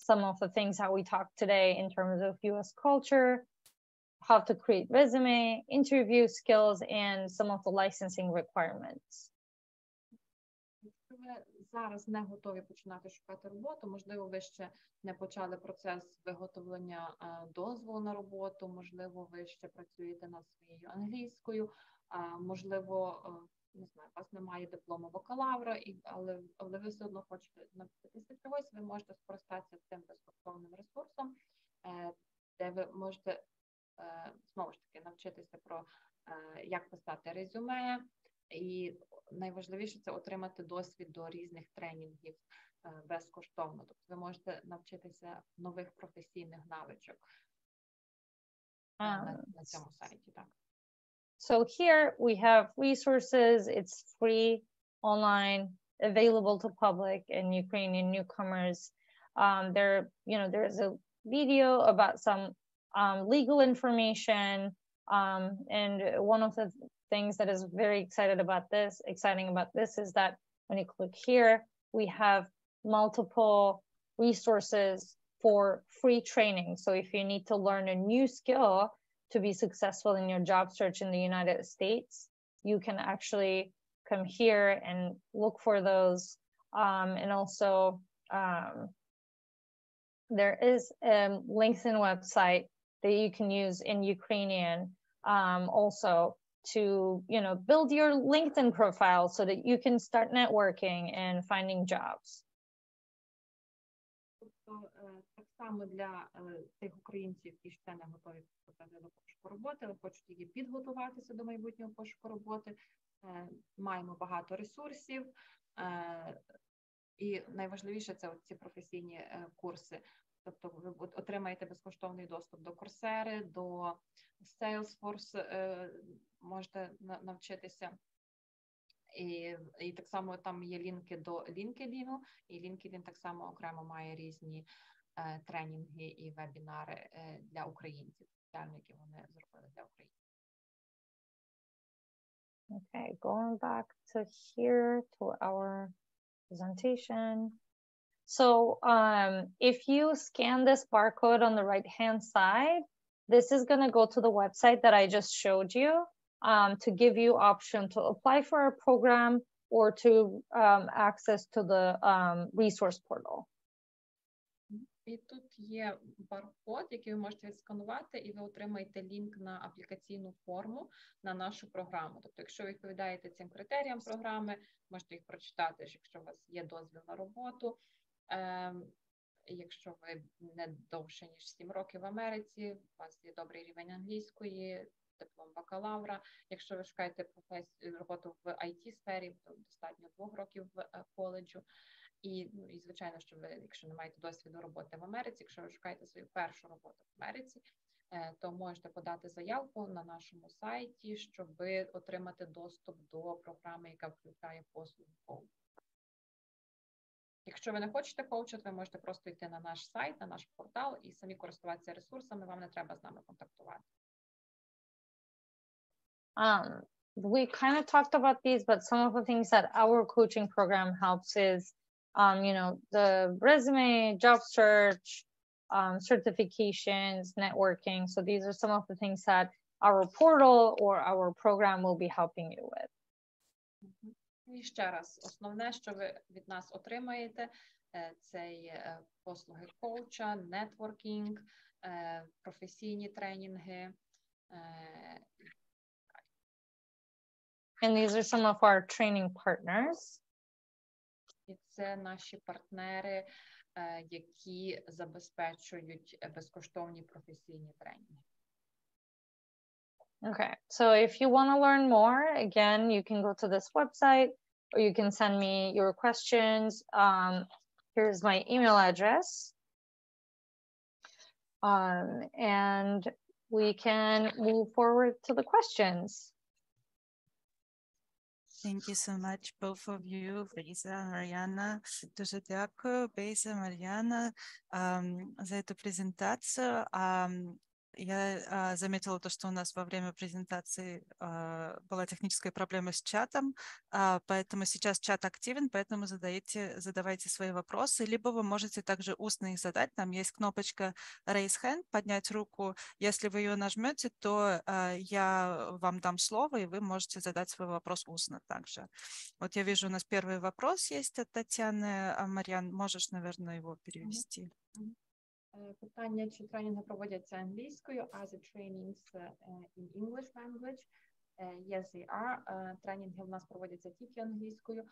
some of the things that we talked today in terms of US culture, how to create resume, interview skills, and some of the licensing requirements. зараз не готові починати шукати роботу. Можливо, ви ще не почали процес виготовлення дозволу на роботу. Можливо, ви ще працюєте над своєю англійською. Можливо, не знаю, у вас немає диплому бакалавра, і але але ви все одно хочете навчитися чогось. Ви можете скористатися цим безкоштовним ресурсом, е, де ви можете е, знову ж таки навчитися про е, як писати резюме, і найважливіше це отримати досвід до різних тренінгів безкоштовно. Тобто ви можете навчитися нових професійних навичок на, на цьому сайті. Так. So here we have resources, it's free, online, available to public and Ukrainian newcomers. Um, there, you know, there's a video about some um, legal information. Um, and one of the things that is very excited about this, exciting about this is that when you click here, we have multiple resources for free training. So if you need to learn a new skill, to be successful in your job search in the United States, you can actually come here and look for those. Um, and also, um, there is a LinkedIn website that you can use in Ukrainian um, also to you know build your LinkedIn profile so that you can start networking and finding jobs. Саме для тих українців, які ще не готові до пошуку роботи, але хочуть тільки підготуватися до майбутнього пошуку роботи. Маємо багато ресурсів, і найважливіше це ці професійні курси. Тобто, ви отримаєте безкоштовний доступ до курсери, до Salesforce, можете навчитися. І і так само там є лінки до LinkedIn, і LinkedIn так само окремо має різні тренінги і вебінари для українців, спеціально які вони зробили для українців. Okay, going back to here to our presentation. So um, if you scan this barcode on the right hand side, this is going to go to the website that I just showed you Um, to give you option to apply for a program or to um, access to the um, resource portal. І тут є баркод, який ви можете відсканувати, і ви отримаєте лінк на аплікаційну форму на нашу програму. Тобто, якщо ви відповідаєте цим критеріям програми, можете їх прочитати, якщо у вас є дозвіл на роботу. Ем, якщо ви не довше ніж 7 років в Америці, у вас є добрий рівень англійської, диплом бакалавра. Якщо ви шукаєте професію роботу в it сфері, то достатньо двох років в е, коледжу. І ну і звичайно, що ви, якщо не маєте досвіду роботи в Америці, якщо ви шукаєте свою першу роботу в Америці, то можете подати заявку на нашому сайті, щоб отримати доступ до програми, яка включає послуги коучу. Якщо ви не хочете коуча, то ви можете просто йти на наш сайт, на наш портал і самі користуватися ресурсами. Вам не треба з нами контактувати. Um, we kind of talked about these, but some of the things that our coaching program helps is um, you know, the resume, job search, um, certifications, networking. So these are some of the things that our portal or our program will be helping you with. І ще раз, основне, що ви від нас отримаєте, це є послуги коуча, нетворкінг, професійні тренінги. And these are some of our training partners. і це наші партнери, які забезпечують безкоштовні професійні тренінги. Okay, so if you want to learn more, again, you can go to this website. or you can send me your questions. Um, here's my email address. Um, and we can move forward to the questions. Thank you so much, both of you, Beyza and Mariana. Дуже дякую, Beyza, Mariana, um, за эту презентацию. Я а, заметила то, что у нас во время презентации а, была техническая проблема с чатом, а, поэтому сейчас чат активен, поэтому задаете, задавайте свои вопросы, либо вы можете также устно их задать. Там есть кнопочка Raise Hand, поднять руку. Если вы ее нажмете, то а, я вам дам слово, и вы можете задать свой вопрос устно также. Вот я вижу, у нас первый вопрос есть от Татьяны. А, Марьян, можешь, наверное, его перевести? Mm-hmm. Питання, чи тренінги проводяться англійською, as the trainings in English language. Yes, they are. Тренінги в нас проводяться тільки англійською,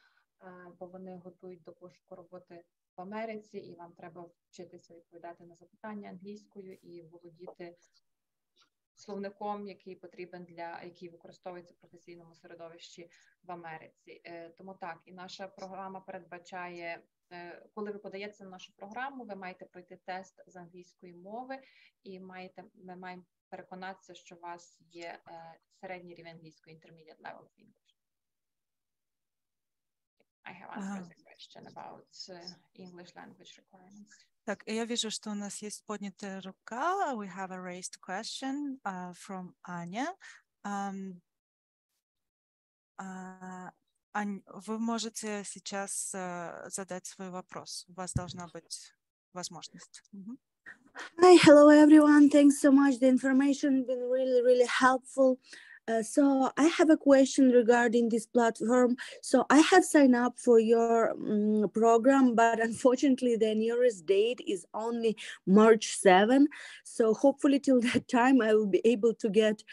бо вони готують до пошуку роботи в Америці, і вам треба вчитися відповідати на запитання англійською і володіти словником, який потрібен для який використовується в професійному середовищі в Америці. Тому так, і наша програма передбачає коли ви подаєтеся на нашу програму, ви маєте пройти тест з англійської мови, і маєте ми маємо переконатися, що у вас є середній рівень англійської intermediate level of English. I have answered the question about English language requirements. Так, я вижу, что у нас есть поднятая рука. We have a raised question uh, from Anya. Um, uh, вы можете сейчас uh, задать свой вопрос. У вас должна быть возможность. Mm-hmm. Hi, hello everyone. Thanks so much. The information been really, really helpful. Uh, so I have a question regarding this platform. So I have signed up for your um, program, but unfortunately the nearest date is only March 7. So hopefully till that time I will be able to get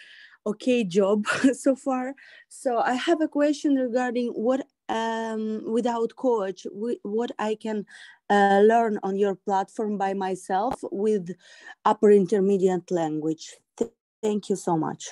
okay job so far. So I have a question regarding what um, without coach, what I can uh, learn on your platform by myself with upper intermediate language. Th thank you so much.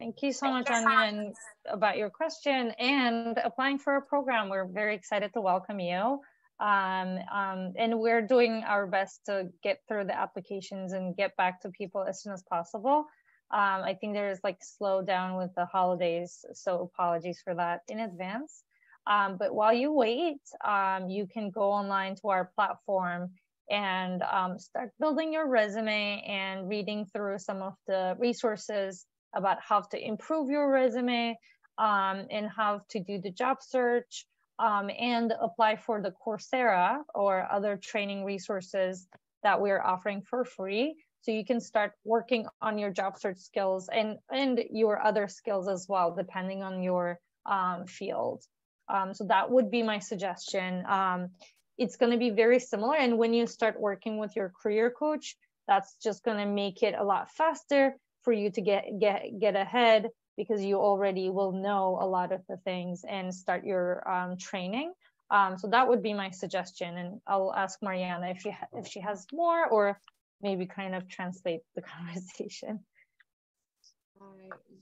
Thank you so much, Anya, about your question and applying for a program. We're very excited to welcome you. Um, um, and we're doing our best to get through the applications and get back to people as soon as possible. Um, I think there's like slow down with the holidays, so apologies for that in advance. Um, but while you wait, um, you can go online to our platform and um, start building your resume and reading through some of the resources about how to improve your resume um, and how to do the job search um, and apply for the Coursera or other training resources that we're offering for free. So you can start working on your job search skills and, and your other skills as well, depending on your um, field. Um, so that would be my suggestion. Um, it's going to be very similar. And when you start working with your career coach, that's just going to make it a lot faster for you to get get get ahead because you already will know a lot of the things and start your um, training. Um, so that would be my suggestion, and I'll ask Mariana if she if she has more or maybe kind of translate the conversation.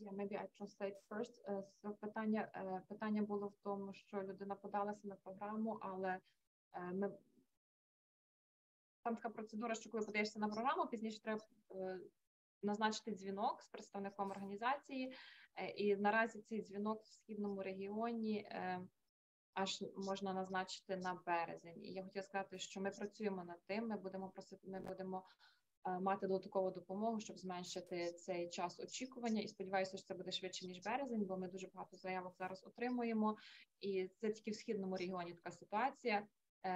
Yeah, maybe I translate first. Uh, питання uh, питання було в тому, що людина подалася на програму, але ми там така процедура, що коли подаєшся на програму, пізніше треба назначити дзвінок з представником організації, і наразі цей дзвінок в східному регіоні аж можна назначити на березень. І я хотіла сказати, що ми працюємо над тим. Ми будемо просити, ми будемо мати додаткову допомогу, щоб зменшити цей час очікування. І сподіваюся, що це буде швидше ніж березень, бо ми дуже багато заявок зараз отримуємо. І це тільки в східному регіоні така ситуація.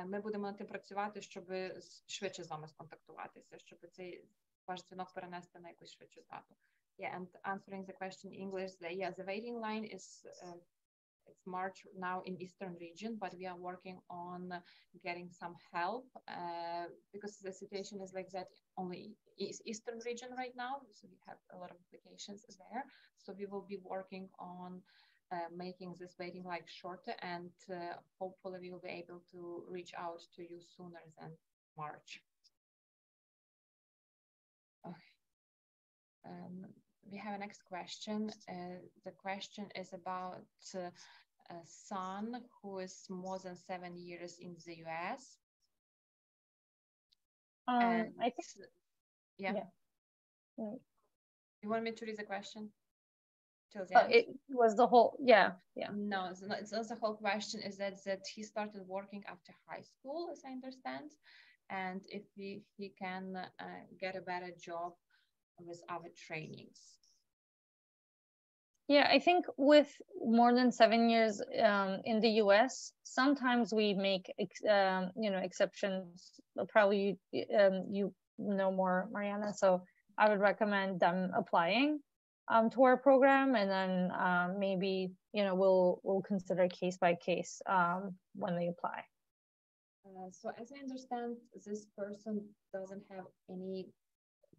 Ми будемо над тим працювати, щоб швидше з вами сконтактуватися, щоб цей ваш дзвінок перенести на якусь швидшу дату. Yeah, and answering the question in English, the, yeah, the waiting line is uh, it's March now in Eastern region, but we are working on getting some help uh, because the situation is like that only is Eastern region right now. So we have a lot of applications there. So we will be working on uh, making this waiting line shorter and uh, hopefully we will be able to reach out to you sooner than March. Um, we have a next question. Uh, the question is about uh, a son who is more than seven years in the US. Um, and I think yeah. yeah. Mm. You want me to read the question? Till the uh, it was the whole yeah yeah. No, it's not, it's not the whole question is that that he started working after high school, as I understand, and if he, he can uh, get a better job with our trainings. Yeah, I think with more than seven years um, in the U.S., sometimes we make ex- um, you know exceptions. Probably um, you know more, Mariana. So I would recommend them applying um, to our program, and then um, maybe you know we'll we'll consider case by case um, when they apply. Uh, so as I understand, this person doesn't have any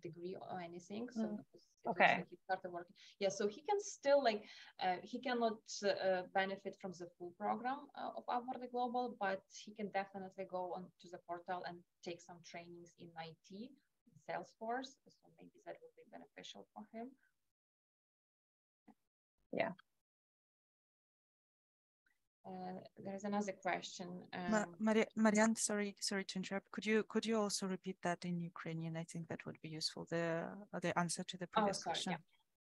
degree or anything. So Mm. Okay. like he started working. Yeah, so he can still like uh, he cannot uh, benefit from the full program uh, of Upwardly Global, but he can definitely go on to the portal and take some trainings in IT, Salesforce. So maybe that would be beneficial for him. Yeah. Uh, there's another question. Ma- Um, Maria- Marianne, sorry, sorry to interrupt. Could you could you also repeat that in Ukrainian? I think that would be useful. The the answer to the Oh, sorry, question. yeah.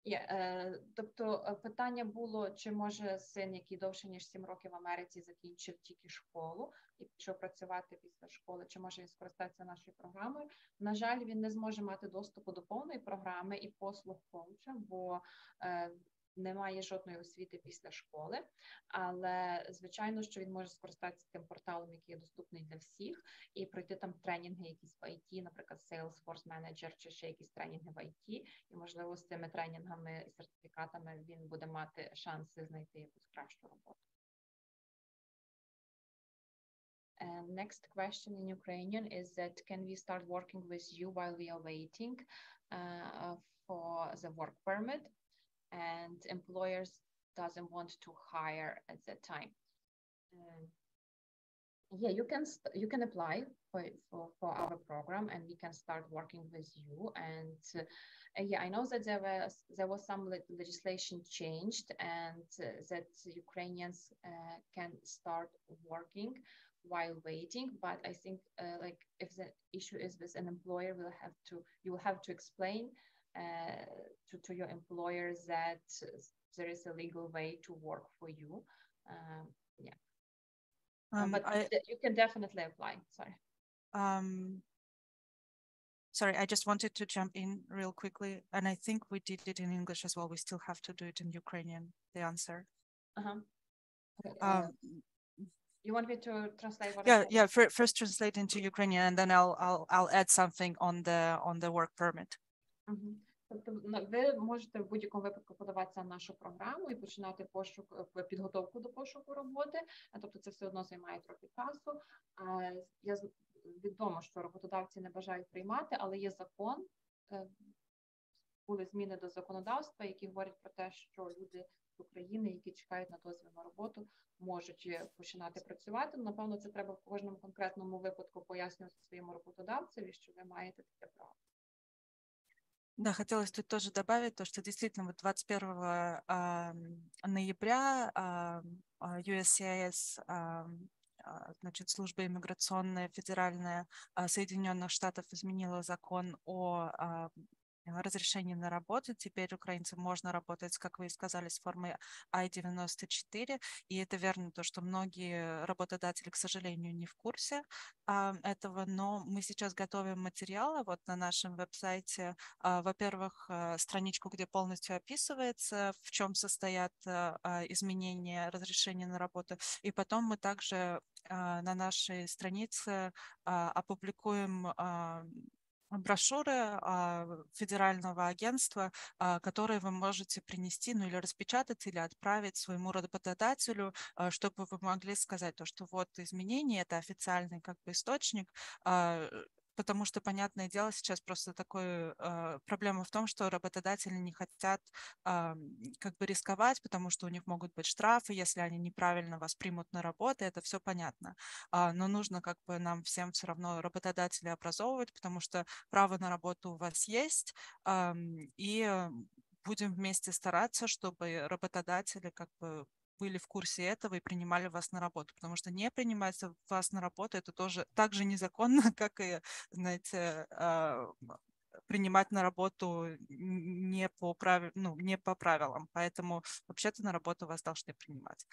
Є, е, тобто е, питання було, чи може син, який довше ніж 7 років в Америці, закінчив тільки школу і пішов працювати після школи, чи може він скористатися нашою програмою? На жаль, він не зможе мати доступу до повної програми і послуг коуча, бо е, немає жодної освіти після школи. Але звичайно, що він може скористатися тим порталом, який є доступний для всіх, і пройти там тренінги, якісь в IT, наприклад, Salesforce Manager, чи ще якісь тренінги в IT, і можливо з цими тренінгами і сертифікатами він буде мати шанси знайти якусь кращу роботу. And next question in Ukrainian is that can we start working with you while we are waiting uh, for the work permit and employers doesn't want to hire at that time? Um, yeah, you can st- you can apply for, for for our program and we can start working with you and uh, yeah, I know that there was there was some le- legislation changed and uh, that Ukrainians uh, can start working while waiting. But I think uh, like if the issue is with an employer, will have to you will have to explain uh, to to your employer that there is a legal way to work for you. Um, yeah, Uh, Um, but I, you can definitely apply. Sorry. um, sorry, I just wanted to jump in real quickly, and I think we did it in English as well. We still have to do it in Ukrainian. The answer. Uh-huh. Okay, uh, Um, you want me to translate what yeah, yeah. fir- first translate into Ukrainian, and then I'll I'll I'll add something on the on the work permit. Тобто ви можете в будь-якому випадку подаватися на нашу програму і починати пошук е, підготовку до пошуку роботи. Тобто це все одно займає трохи часу. Я відомо, що роботодавці не бажають приймати, але є закон. е, Були зміни до законодавства, які говорять про те, що люди з України, які чекають на дозвіл на роботу, можуть е, починати працювати. Ну, Напевно, це треба в кожному конкретному випадку пояснювати своєму роботодавцеві, що ви маєте таке право. Да, хотелось тут тоже добавить то, что действительно вот 21 а, ноября а, USCIS, а, значит, служба иммиграционная федеральная а, Соединенных Штатов изменила закон о а, разрешении на работу. Теперь украинцам можно работать, как вы сказали, с формой I-94. И это верно, то, что многие работодатели, к сожалению, не в курсе а, этого, но мы сейчас готовим материалы вот на нашем веб-сайте а, во-первых, а, страничку, где полностью описывается, в чем состоят а, а, изменения разрешения на работу. И потом мы также а, на нашей странице а, опубликуем а, брошюры а, федерального агентства, а, которые вы можете принести, ну или распечатать, или отправить своему работодателю, а, чтобы вы могли сказать то, что вот изменения, это официальный как бы источник, потому что, понятное дело, сейчас просто такая э, проблема в том, что работодатели не хотят э, как бы рисковать, потому что у них могут быть штрафы, если они неправильно вас примут на работу, это все понятно. А, но нужно как бы нам всем все равно работодателей образовывать, потому что право на работу у вас есть, э, и будем вместе стараться, чтобы работодатели как бы были в курсе этого и принимали вас на работу, потому что не принимать вас на работу это тоже так же незаконно, как и, знаете, а, принимать на работу не по, прав... ну, не по правилам. Поэтому вообще-то на работу вас должны принимать.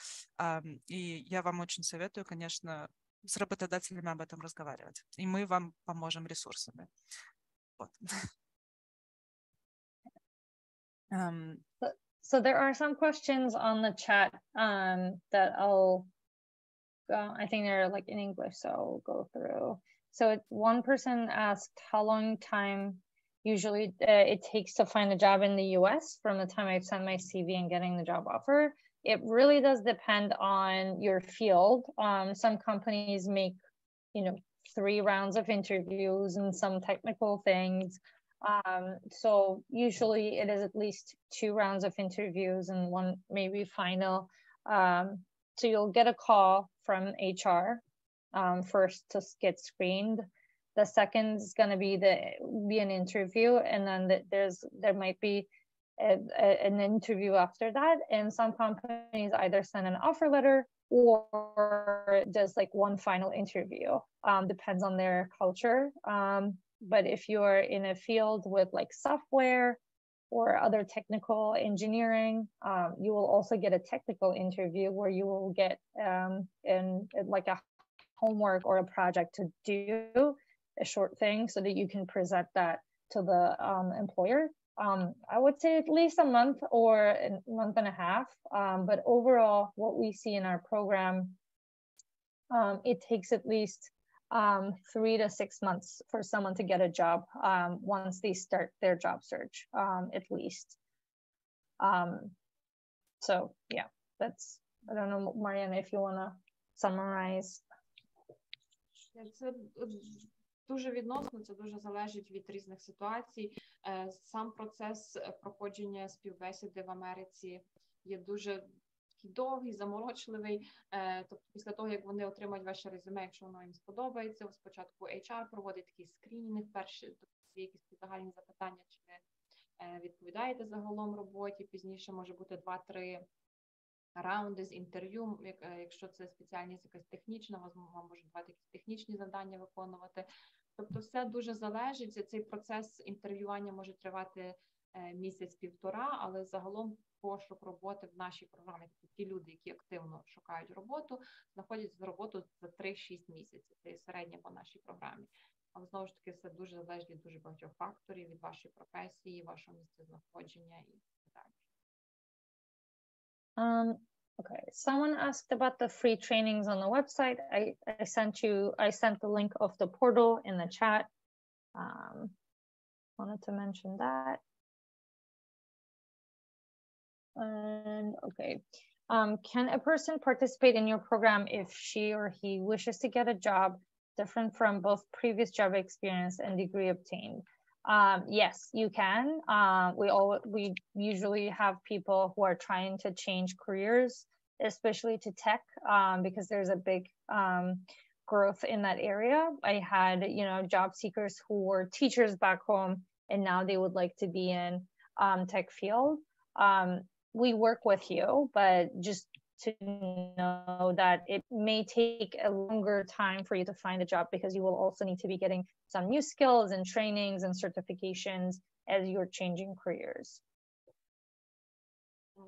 И я вам очень советую, конечно, с работодателями об этом разговаривать. И мы вам поможем ресурсами. Вот. So, so there are some questions on the chat um, that I'll, uh, I think they're like in English, so I'll go through. So it, one person asked how long time usually uh, it takes to find a job in the US from the time I've sent my CV and getting the job offer. It really does depend on your field. Um, some companies make, you know, three rounds of interviews and some technical things. Um, so usually it is at least two rounds of interviews and one maybe final. Um, so you'll get a call from HR um, first to get screened. The second is going to be the be an interview, and then the, there's there might be a, a, an interview after that. And some companies either send an offer letter or just like one final interview. Um, depends on their culture. Um, but if you're in a field with like software or other technical engineering, um, you will also get a technical interview where you will get um, in like a homework or a project to do a short thing so that you can present that to the um, employer. Um, I would say at least a month or a month and a half. Um, but overall, what we see in our program, um, it takes at least um, three to six months for someone to get a job um, once they start their job search, at least. so yeah, that's, I don't know, Mariana, if you want to summarize. It's a, Дуже відносно, це дуже залежить від різних ситуацій. Е, сам процес е, проходження співбесіди в Америці є дуже довгий, заморочливий. Е, тобто, після того, як вони отримають ваше резюме, якщо воно їм сподобається, спочатку HR проводить такий скрінінг, перші тобто, якісь загальні запитання, чи ви відповідаєте загалом роботі. Пізніше може бути два-три раунди з інтерв'ю, якщо це спеціальність якась технічна, вам можуть давати якісь технічні завдання виконувати. Тобто, все дуже залежить. Цей процес інтерв'ювання може тривати е, місяць-півтора, але загалом пошук роботи в нашій програмі, тобто ті люди, які активно шукають роботу, знаходять роботу за 3-6 місяців. Це середня по нашій програмі. Але знову ж таки, все дуже залежить від дуже багатьох факторів, від вашої професії, вашого місця знаходження і так далі. Um, Okay, someone asked about the free trainings on the website. I, I sent you, I sent the link of the portal in the chat. Um, wanted to mention that. And okay, um, can a person participate in your program if she or he wishes to get a job different from both previous job experience and degree obtained? Um, yes, you can. Uh, we all we usually have people who are trying to change careers, especially to tech, um, because there's a big um, growth in that area. I had you know job seekers who were teachers back home, and now they would like to be in um, tech field. Um, we work with you, but just to know that it may take a longer time for you to find a job because you will also need to be getting some new skills and trainings and certifications as you're changing careers.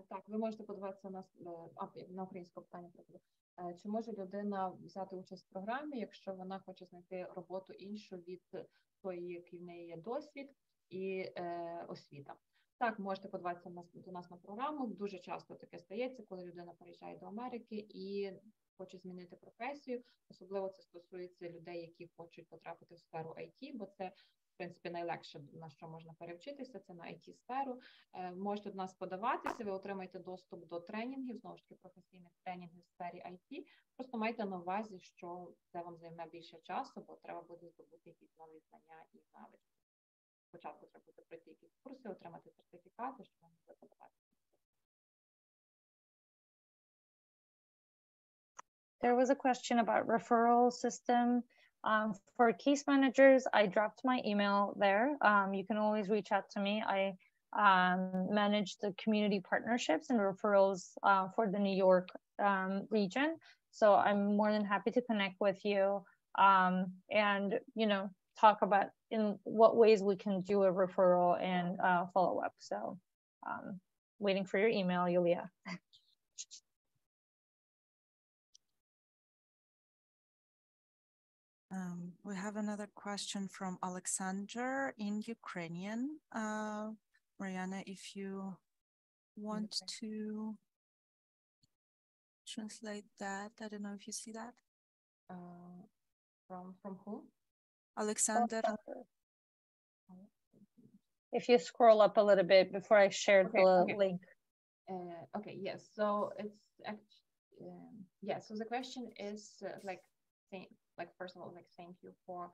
Так, ви можете подивитися на, на українське питання. Чи може людина взяти участь в програмі, якщо вона хоче знайти роботу іншу від тої, який в неї є досвід і е, освіта? Так, можете подаватися до нас на програму. Дуже часто таке стається, коли людина переїжджає до Америки і хоче змінити професію. Особливо це стосується людей, які хочуть потрапити в сферу IT, бо це в принципі найлегше на що можна перевчитися. Це на it сферу. Е, можете до нас подаватися. Ви отримаєте доступ до тренінгів, знову ж таки професійних тренінгів в сфері IT. Просто майте на увазі, що це вам займе більше часу, бо треба буде здобути якісь нові знання і навички. спочатку треба буде пройти якісь курси, отримати сертифікати, щоб могли подавати. There was a question about referral system. Um, for case managers, I dropped my email there. Um, you can always reach out to me. I um, manage the community partnerships and referrals uh, for the New York um, region. So I'm more than happy to connect with you um, and, you know, talk about in what ways we can do a referral and uh, follow up. So um, waiting for your email, Yulia. Um, we have another question from Alexander in Ukrainian. Uh, Mariana, if you want okay. to translate that, I don't know if you see that. Uh, from from who? Alexander. If you scroll up a little bit before I shared okay, the okay. link. Uh, okay, yes. So it's actually, um, yeah. So the question is uh, like, like first of all, like thank you for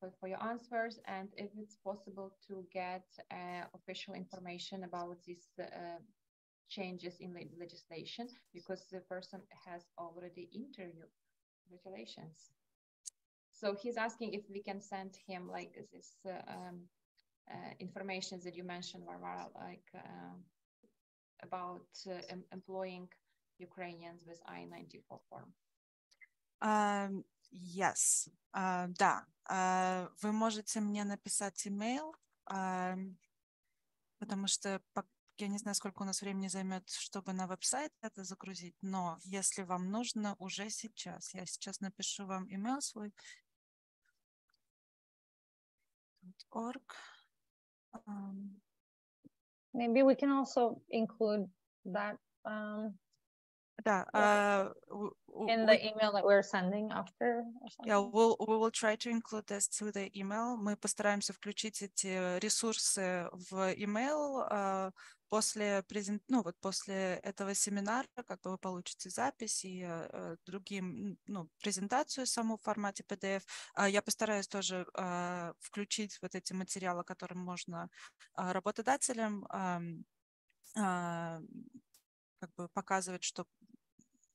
for, for your answers and if it's possible to get uh, official information about these uh, changes in the legislation because the person has already interviewed. Congratulations. So he's asking if we can send him like this uh, um, uh, information that you mentioned, Varvara, like uh, about em employing Ukrainians with I-94 form. Um, Yes, uh, да. Uh, вы можете мне написать email, uh, потому что я не знаю, сколько у нас времени займет, чтобы на веб-сайт это загрузить, но если вам нужно уже сейчас, я сейчас напишу вам email свой. .org. Um, Maybe we can also include that um, Да, uh, in the email that we're sending after. Yeah, we'll, we will try to include this to the email. Мы постараемся включить эти ресурсы в email uh, После презент, ну вот после этого семинара, как бы вы получите запись и uh, другим, ну презентацию саму в формате PDF. Uh, я постараюсь тоже uh, включить вот эти материалы, которым можно uh, работодателям как бы показывать, что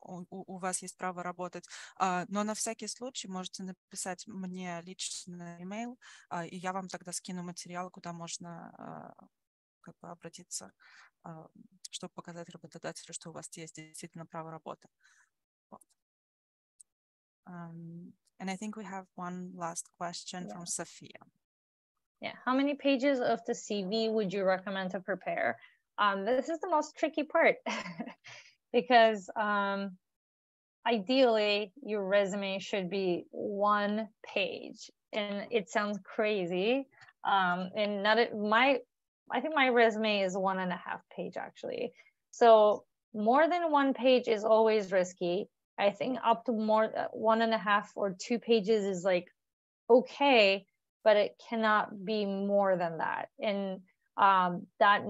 у, у вас есть право работать. А, но на всякий случай можете написать мне личный email, а, и я вам тогда скину материал, куда можно а, как бы обратиться, чтобы показать работодателю, что у вас есть действительно право работы. Вот. Um, and I think we have one last question yeah. from Sophia. Yeah, how many pages of the CV would you recommend to prepare? Um, this is the most tricky part because um, ideally your resume should be one page and it sounds crazy um, and not my i think my resume is one and a half page actually. So more than one page is always risky. I think up to more uh, one and a half or two pages is like okay but it cannot be more than that. And um, that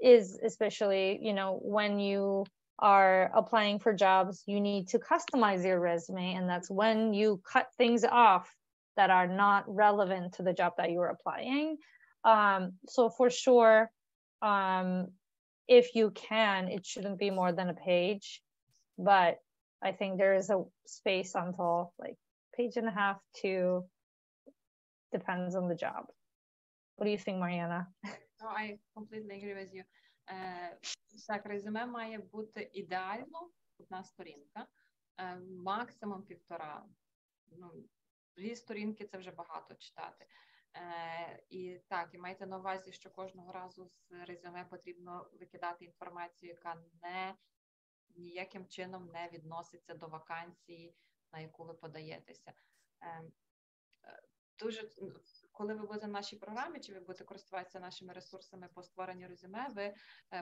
is especially you know when you are applying for jobs you need to customize your resume and that's when you cut things off that are not relevant to the job that you're applying um, so for sure um, if you can it shouldn't be more than a page but i think there is a space until like page and a half to depends on the job what do you think mariana no i completely agree with you Е, так, резюме має бути ідеально одна сторінка, е, максимум півтора. Ну, Дві сторінки це вже багато читати. Е, І так, і майте на увазі, що кожного разу з резюме потрібно викидати інформацію, яка не ніяким чином не відноситься до вакансії, на яку ви подаєтеся. Е, е Дуже коли ви будете в нашій програмі, чи ви будете користуватися нашими ресурсами по створенню резюме, ви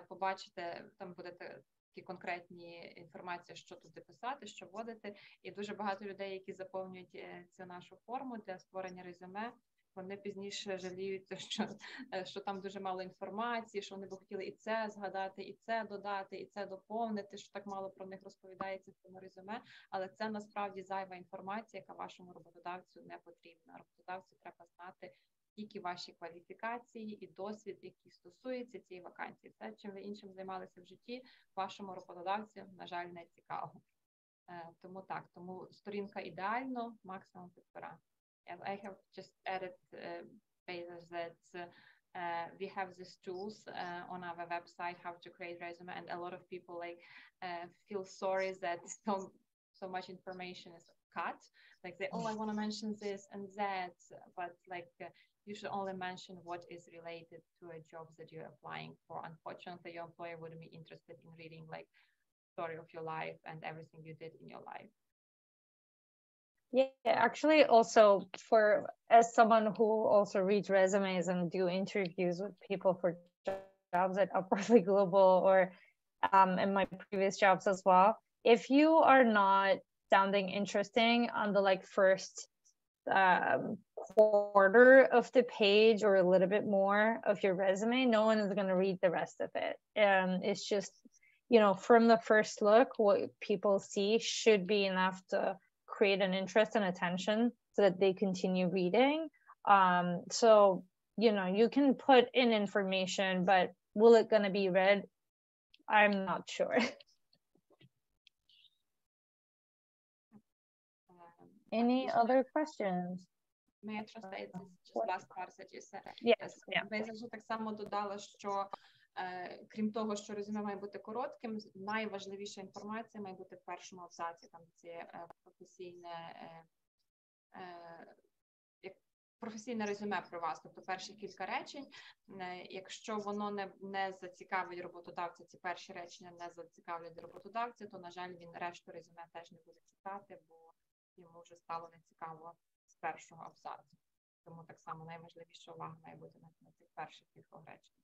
побачите, там будете такі конкретні інформації, що туди писати, що вводити. І дуже багато людей, які заповнюють цю нашу форму для створення резюме, вони пізніше жаліються, що е, що там дуже мало інформації, що вони би хотіли і це згадати, і це додати, і це доповнити. Що так мало про них розповідається в цьому резюме, але це насправді зайва інформація, яка вашому роботодавцю не потрібна. Роботодавцю треба знати тільки ваші кваліфікації і досвід, який стосується цієї вакансії. Все, чим ви іншим займалися в житті, вашому роботодавцю, на жаль, не цікаво. Е, тому так, тому сторінка ідеально, максимум And I have just added uh, basis that uh, uh, we have these tools uh, on our website, how to create resume, and a lot of people like uh, feel sorry that so, so much information is cut. Like they, oh, I want to mention this and that, but like uh, you should only mention what is related to a job that you're applying for. Unfortunately, your employer wouldn't be interested in reading like story of your life and everything you did in your life yeah, actually, also for as someone who also reads resumes and do interviews with people for jobs at Upwardly Global or um, in my previous jobs as well, if you are not sounding interesting on the like first um, quarter of the page or a little bit more of your resume, no one is going to read the rest of it. And it's just, you know, from the first look, what people see should be enough to create an interest and attention so that they continue reading. Um, so, you know, you can put in information, but will it going to be read? I'm not sure. Any other questions? May I translate this just last part that you said? Yes. Yeah. Я так само додала, що Е, крім того, що резюме має бути коротким, найважливіша інформація має бути в першому абзаці, там це е, професійне е, професійне резюме про вас, тобто перші кілька речень. Якщо воно не не зацікавить роботодавця, ці перші речення не зацікавлять роботодавця, то на жаль, він решту резюме теж не буде читати, бо йому вже стало нецікаво з першого абзацу. Тому так само найважливіша увага має бути на, на цих перших кількох речень.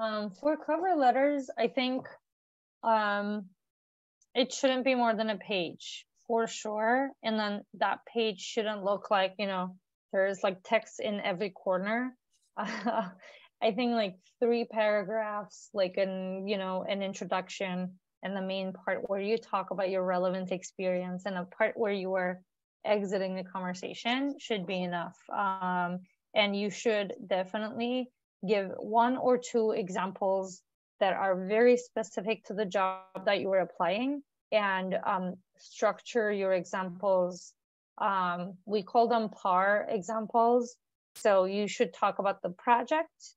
Um, for cover letters, I think um, it shouldn't be more than a page for sure. And then that page shouldn't look like, you know, there's like text in every corner. Uh, I think like three paragraphs, like an, you know, an introduction and the main part where you talk about your relevant experience and a part where you are exiting the conversation should be enough. Um, and you should definitely give one or two examples that are very specific to the job that you are applying and um, structure your examples. Um, we call them PAR examples. So you should talk about the project,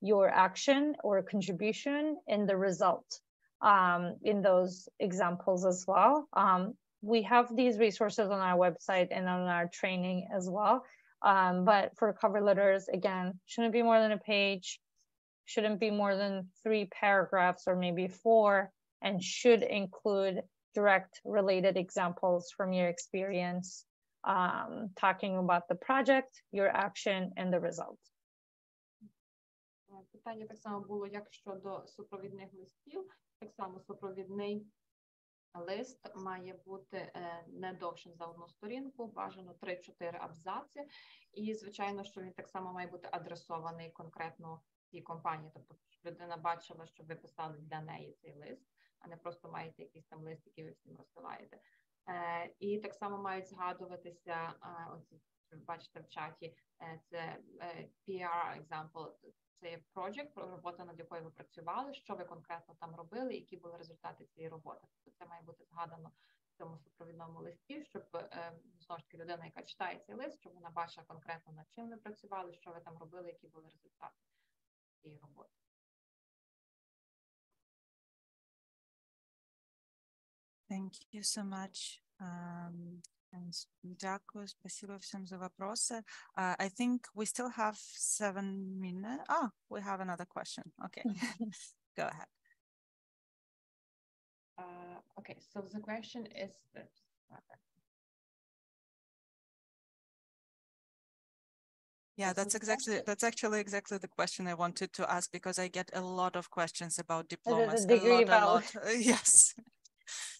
your action or contribution, and the result um, in those examples as well. Um, we have these resources on our website and on our training as well. Um, but for cover letters, again, shouldn't be more than a page, shouldn't be more than three paragraphs or maybe four, and should include direct related examples from your experience, um, talking about the project, your action, and the result. Питання так само було, як щодо супровідних листів, так само супровідний лист має бути е, не довшим за одну сторінку, бажано 3-4 абзаці. І, звичайно, що він так само має бути адресований конкретно цій компанії, тобто щоб людина бачила, що ви писали для неї цей лист, а не просто маєте якийсь там лист, який ви всім розсилаєте. Е, І так само мають згадуватися, е, оці, бачите в чаті, це PR example, це є project, робота, над якою ви працювали, що ви конкретно там робили, які були результати цієї роботи. Тобто це має бути згадано в цьому супровідному листі, щоб е, знову ж таки людина, яка читає цей лист, щоб вона бачила конкретно над чим ви працювали, що ви там робили, які були результати цієї роботи. Thank you so much. Um, Дякую, спасибо всем за вопросы. Uh, I think we still have seven minutes. Oh, we have another question. Okay, go ahead. Uh, okay, so the question is that. Yeah, that's exactly that's actually exactly the question I wanted to ask because I get a lot of questions about diplomas. The degree a lot, a lot. yes.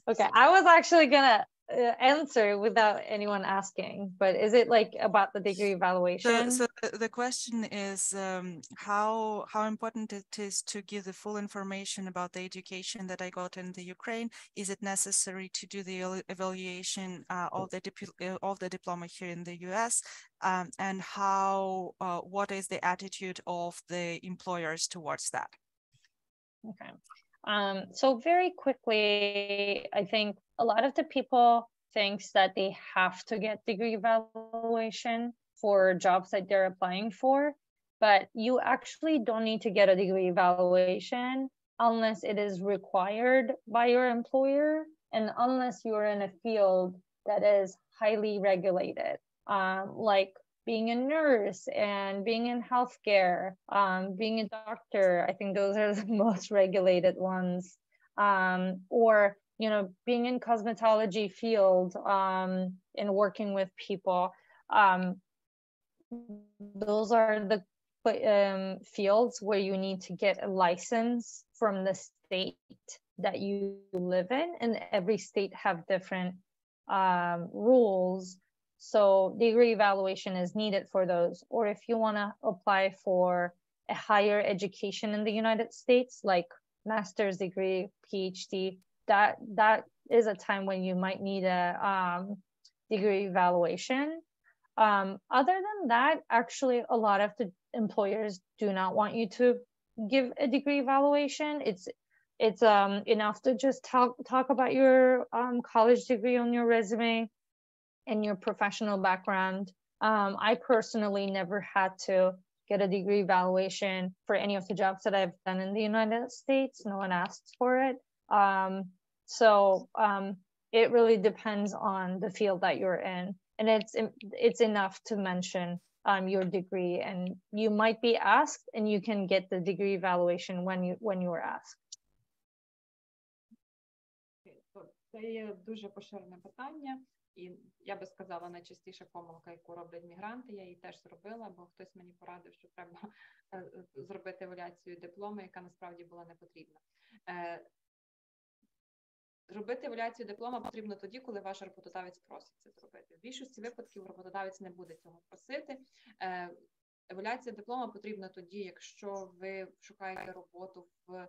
Okay, I was actually gonna uh, answer without anyone asking, but is it like about the degree evaluation? So, so the question is um, how how important it is to give the full information about the education that I got in the Ukraine. Is it necessary to do the evaluation uh, of the uh, of the diploma here in the US, um, and how uh, what is the attitude of the employers towards that? Okay. Um, so very quickly, I think a lot of the people thinks that they have to get degree evaluation for jobs that they're applying for. But you actually don't need to get a degree evaluation unless it is required by your employer and unless you're in a field that is highly regulated, um, like being a nurse and being in healthcare, um, being a doctor. I think those are the most regulated ones. Um, or you know, being in cosmetology field um, and working with people. Um, those are the um, fields where you need to get a license from the state that you live in, and every state have different um, rules. So degree evaluation is needed for those. Or if you want to apply for a higher education in the United States, like master's degree, PhD, that that is a time when you might need a um, degree evaluation. Um, other than that, actually, a lot of the employers do not want you to give a degree evaluation. It's it's um, enough to just talk talk about your um, college degree on your resume and your professional background. Um, I personally never had to get a degree evaluation for any of the jobs that I've done in the United States. No one asks for it. Um, so um, it really depends on the field that you're in, and it's it's enough to mention um, your degree, and you might be asked, and you can get the degree evaluation when you when you are asked. Це є дуже поширене питання, і я би сказала, найчастіша помилка, яку роблять мігранти, я її теж зробила, бо хтось мені порадив, що треба зробити еволюцію диплому, яка насправді була не потрібна. Робити еволюцію диплома потрібно тоді, коли ваш роботодавець просить це зробити. В більшості випадків роботодавець не буде цього просити. Еволюція диплома потрібна тоді, якщо ви шукаєте роботу в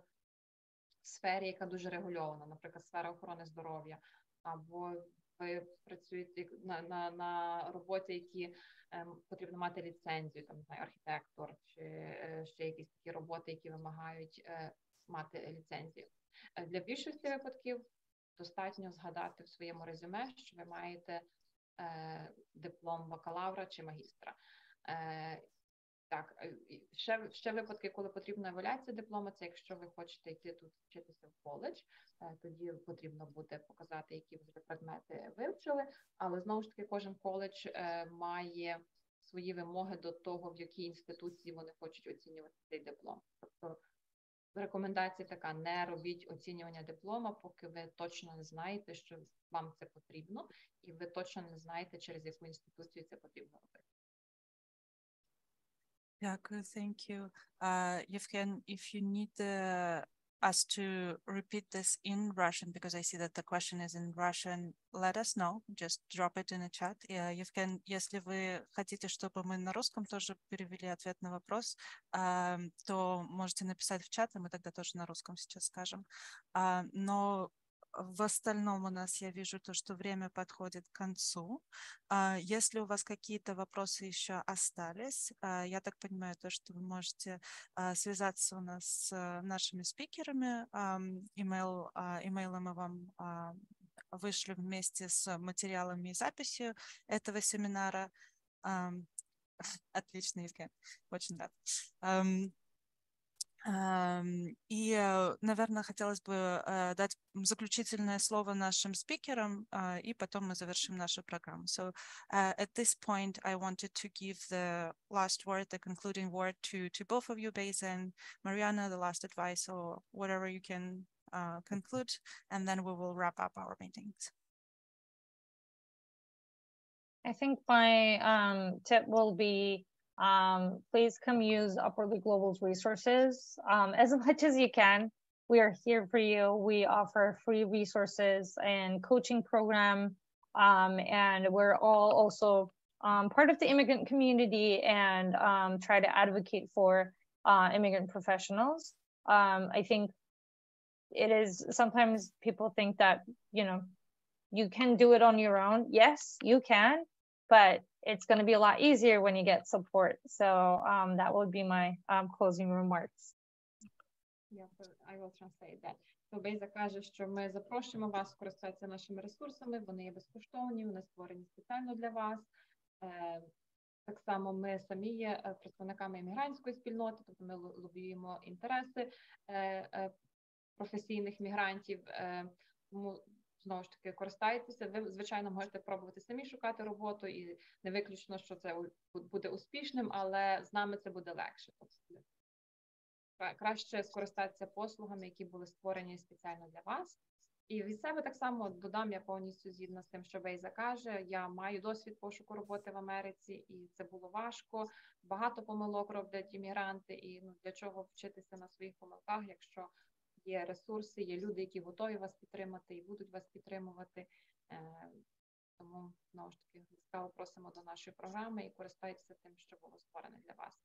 сфері, яка дуже регульована, наприклад, сфера охорони здоров'я, або ви працюєте на на, на роботі, які ем, потрібно мати ліцензію, там знаю, архітектор чи е, ще якісь такі роботи, які вимагають е, мати ліцензію. Е, для більшості випадків достатньо згадати в своєму резюме, що ви маєте е, диплом бакалавра чи магістра. Е, так, е, ще ще випадки, коли потрібна евалюація диплома, це якщо ви хочете йти тут вчитися в коледж, е, тоді потрібно буде показати, які вже предмети вивчили. Але знову ж таки, кожен коледж е, має свої вимоги до того, в якій інституції вони хочуть оцінювати цей диплом. Тобто рекомендація така: не робіть оцінювання диплома, поки ви точно не знаєте, що вам це потрібно, і ви точно не знаєте, через яку інституцію це потрібно робити. Дякую, thank you. Uh, Євген, if you need uh, us to repeat this in Russian, because I see that the question is in Russian, let us know, just drop it in the chat. Uh, Евген, если вы хотите, чтобы мы на русском тоже перевели ответ на вопрос, uh, то можете написать в чат, и мы тогда тоже на русском сейчас скажем. Uh, но в остальном у нас я вижу то, что время подходит к концу. А, если у вас какие-то вопросы еще остались, а, я так понимаю, то, что вы можете а, связаться у нас с нашими спикерами. Email, имейлы мы вам вышли вместе с материалами и записью этого семинара. Отлично, Евгений, очень рад. И, э, наверное, хотелось бы э, дать заключительное слово нашим спикерам, и потом мы завершим нашу программу. So uh, at this point, I wanted to give the last word, the concluding word to, to both of you, Beyza and Mariana, the last advice or whatever you can uh, conclude, and then we will wrap up our meetings. I think my um, tip will be um, please come use Upwardly Global's resources um, as much as you can. We are here for you. We offer free resources and coaching program. Um, and we're all also um, part of the immigrant community and um, try to advocate for uh, immigrant professionals. Um, I think it is sometimes people think that, you know, you can do it on your own. Yes, you can, but it's going to be a lot easier when you get support. So um, that would be my um, closing remarks. Yeah, I will translate that. То Бейза каже, що ми запрошуємо вас скористатися нашими ресурсами, вони є безкоштовні, вони створені спеціально для вас. Так само ми самі є представниками іммігрантської спільноти, тобто ми лобіюємо інтереси професійних мігрантів. Тому знову ж таки користайтеся. Ви звичайно можете пробувати самі шукати роботу, і не виключно, що це буде успішним, але з нами це буде легше. Тобто краще скористатися послугами, які були створені спеціально для вас. І від себе так само додам, я повністю згідна з тим, що Вейза каже. Я маю досвід пошуку роботи в Америці, і це було важко. Багато помилок роблять іммігранти, і ну для чого вчитися на своїх помилках, якщо є ресурси, є люди, які готові вас підтримати і будуть вас підтримувати. Тому знову ж таки ласкаво просимо до нашої програми і користайтеся тим, що було створене для вас.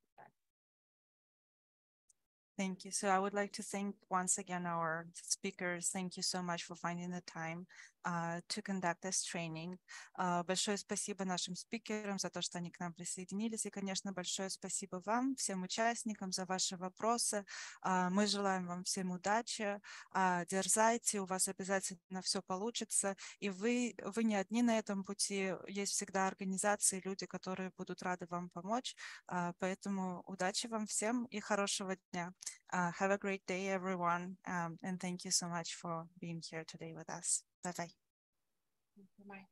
Thank you. So I would like to thank once again our speakers. Thank you so much for finding the time uh, to conduct this training. Uh, большое спасибо нашим спикерам за то, что они к нам присоединились. И, конечно, большое спасибо вам, всем участникам, за ваши вопросы. Uh, мы желаем вам всем удачи. Дерзайте, у вас обязательно все получится. И вы, вы не одни на этом пути. Есть всегда организации, люди, которые будут рады вам помочь. Поэтому удачи вам всем и хорошего дня. Uh, have a great day, everyone. Um, and thank you so much for being here today with us. Bye bye. Bye. bye.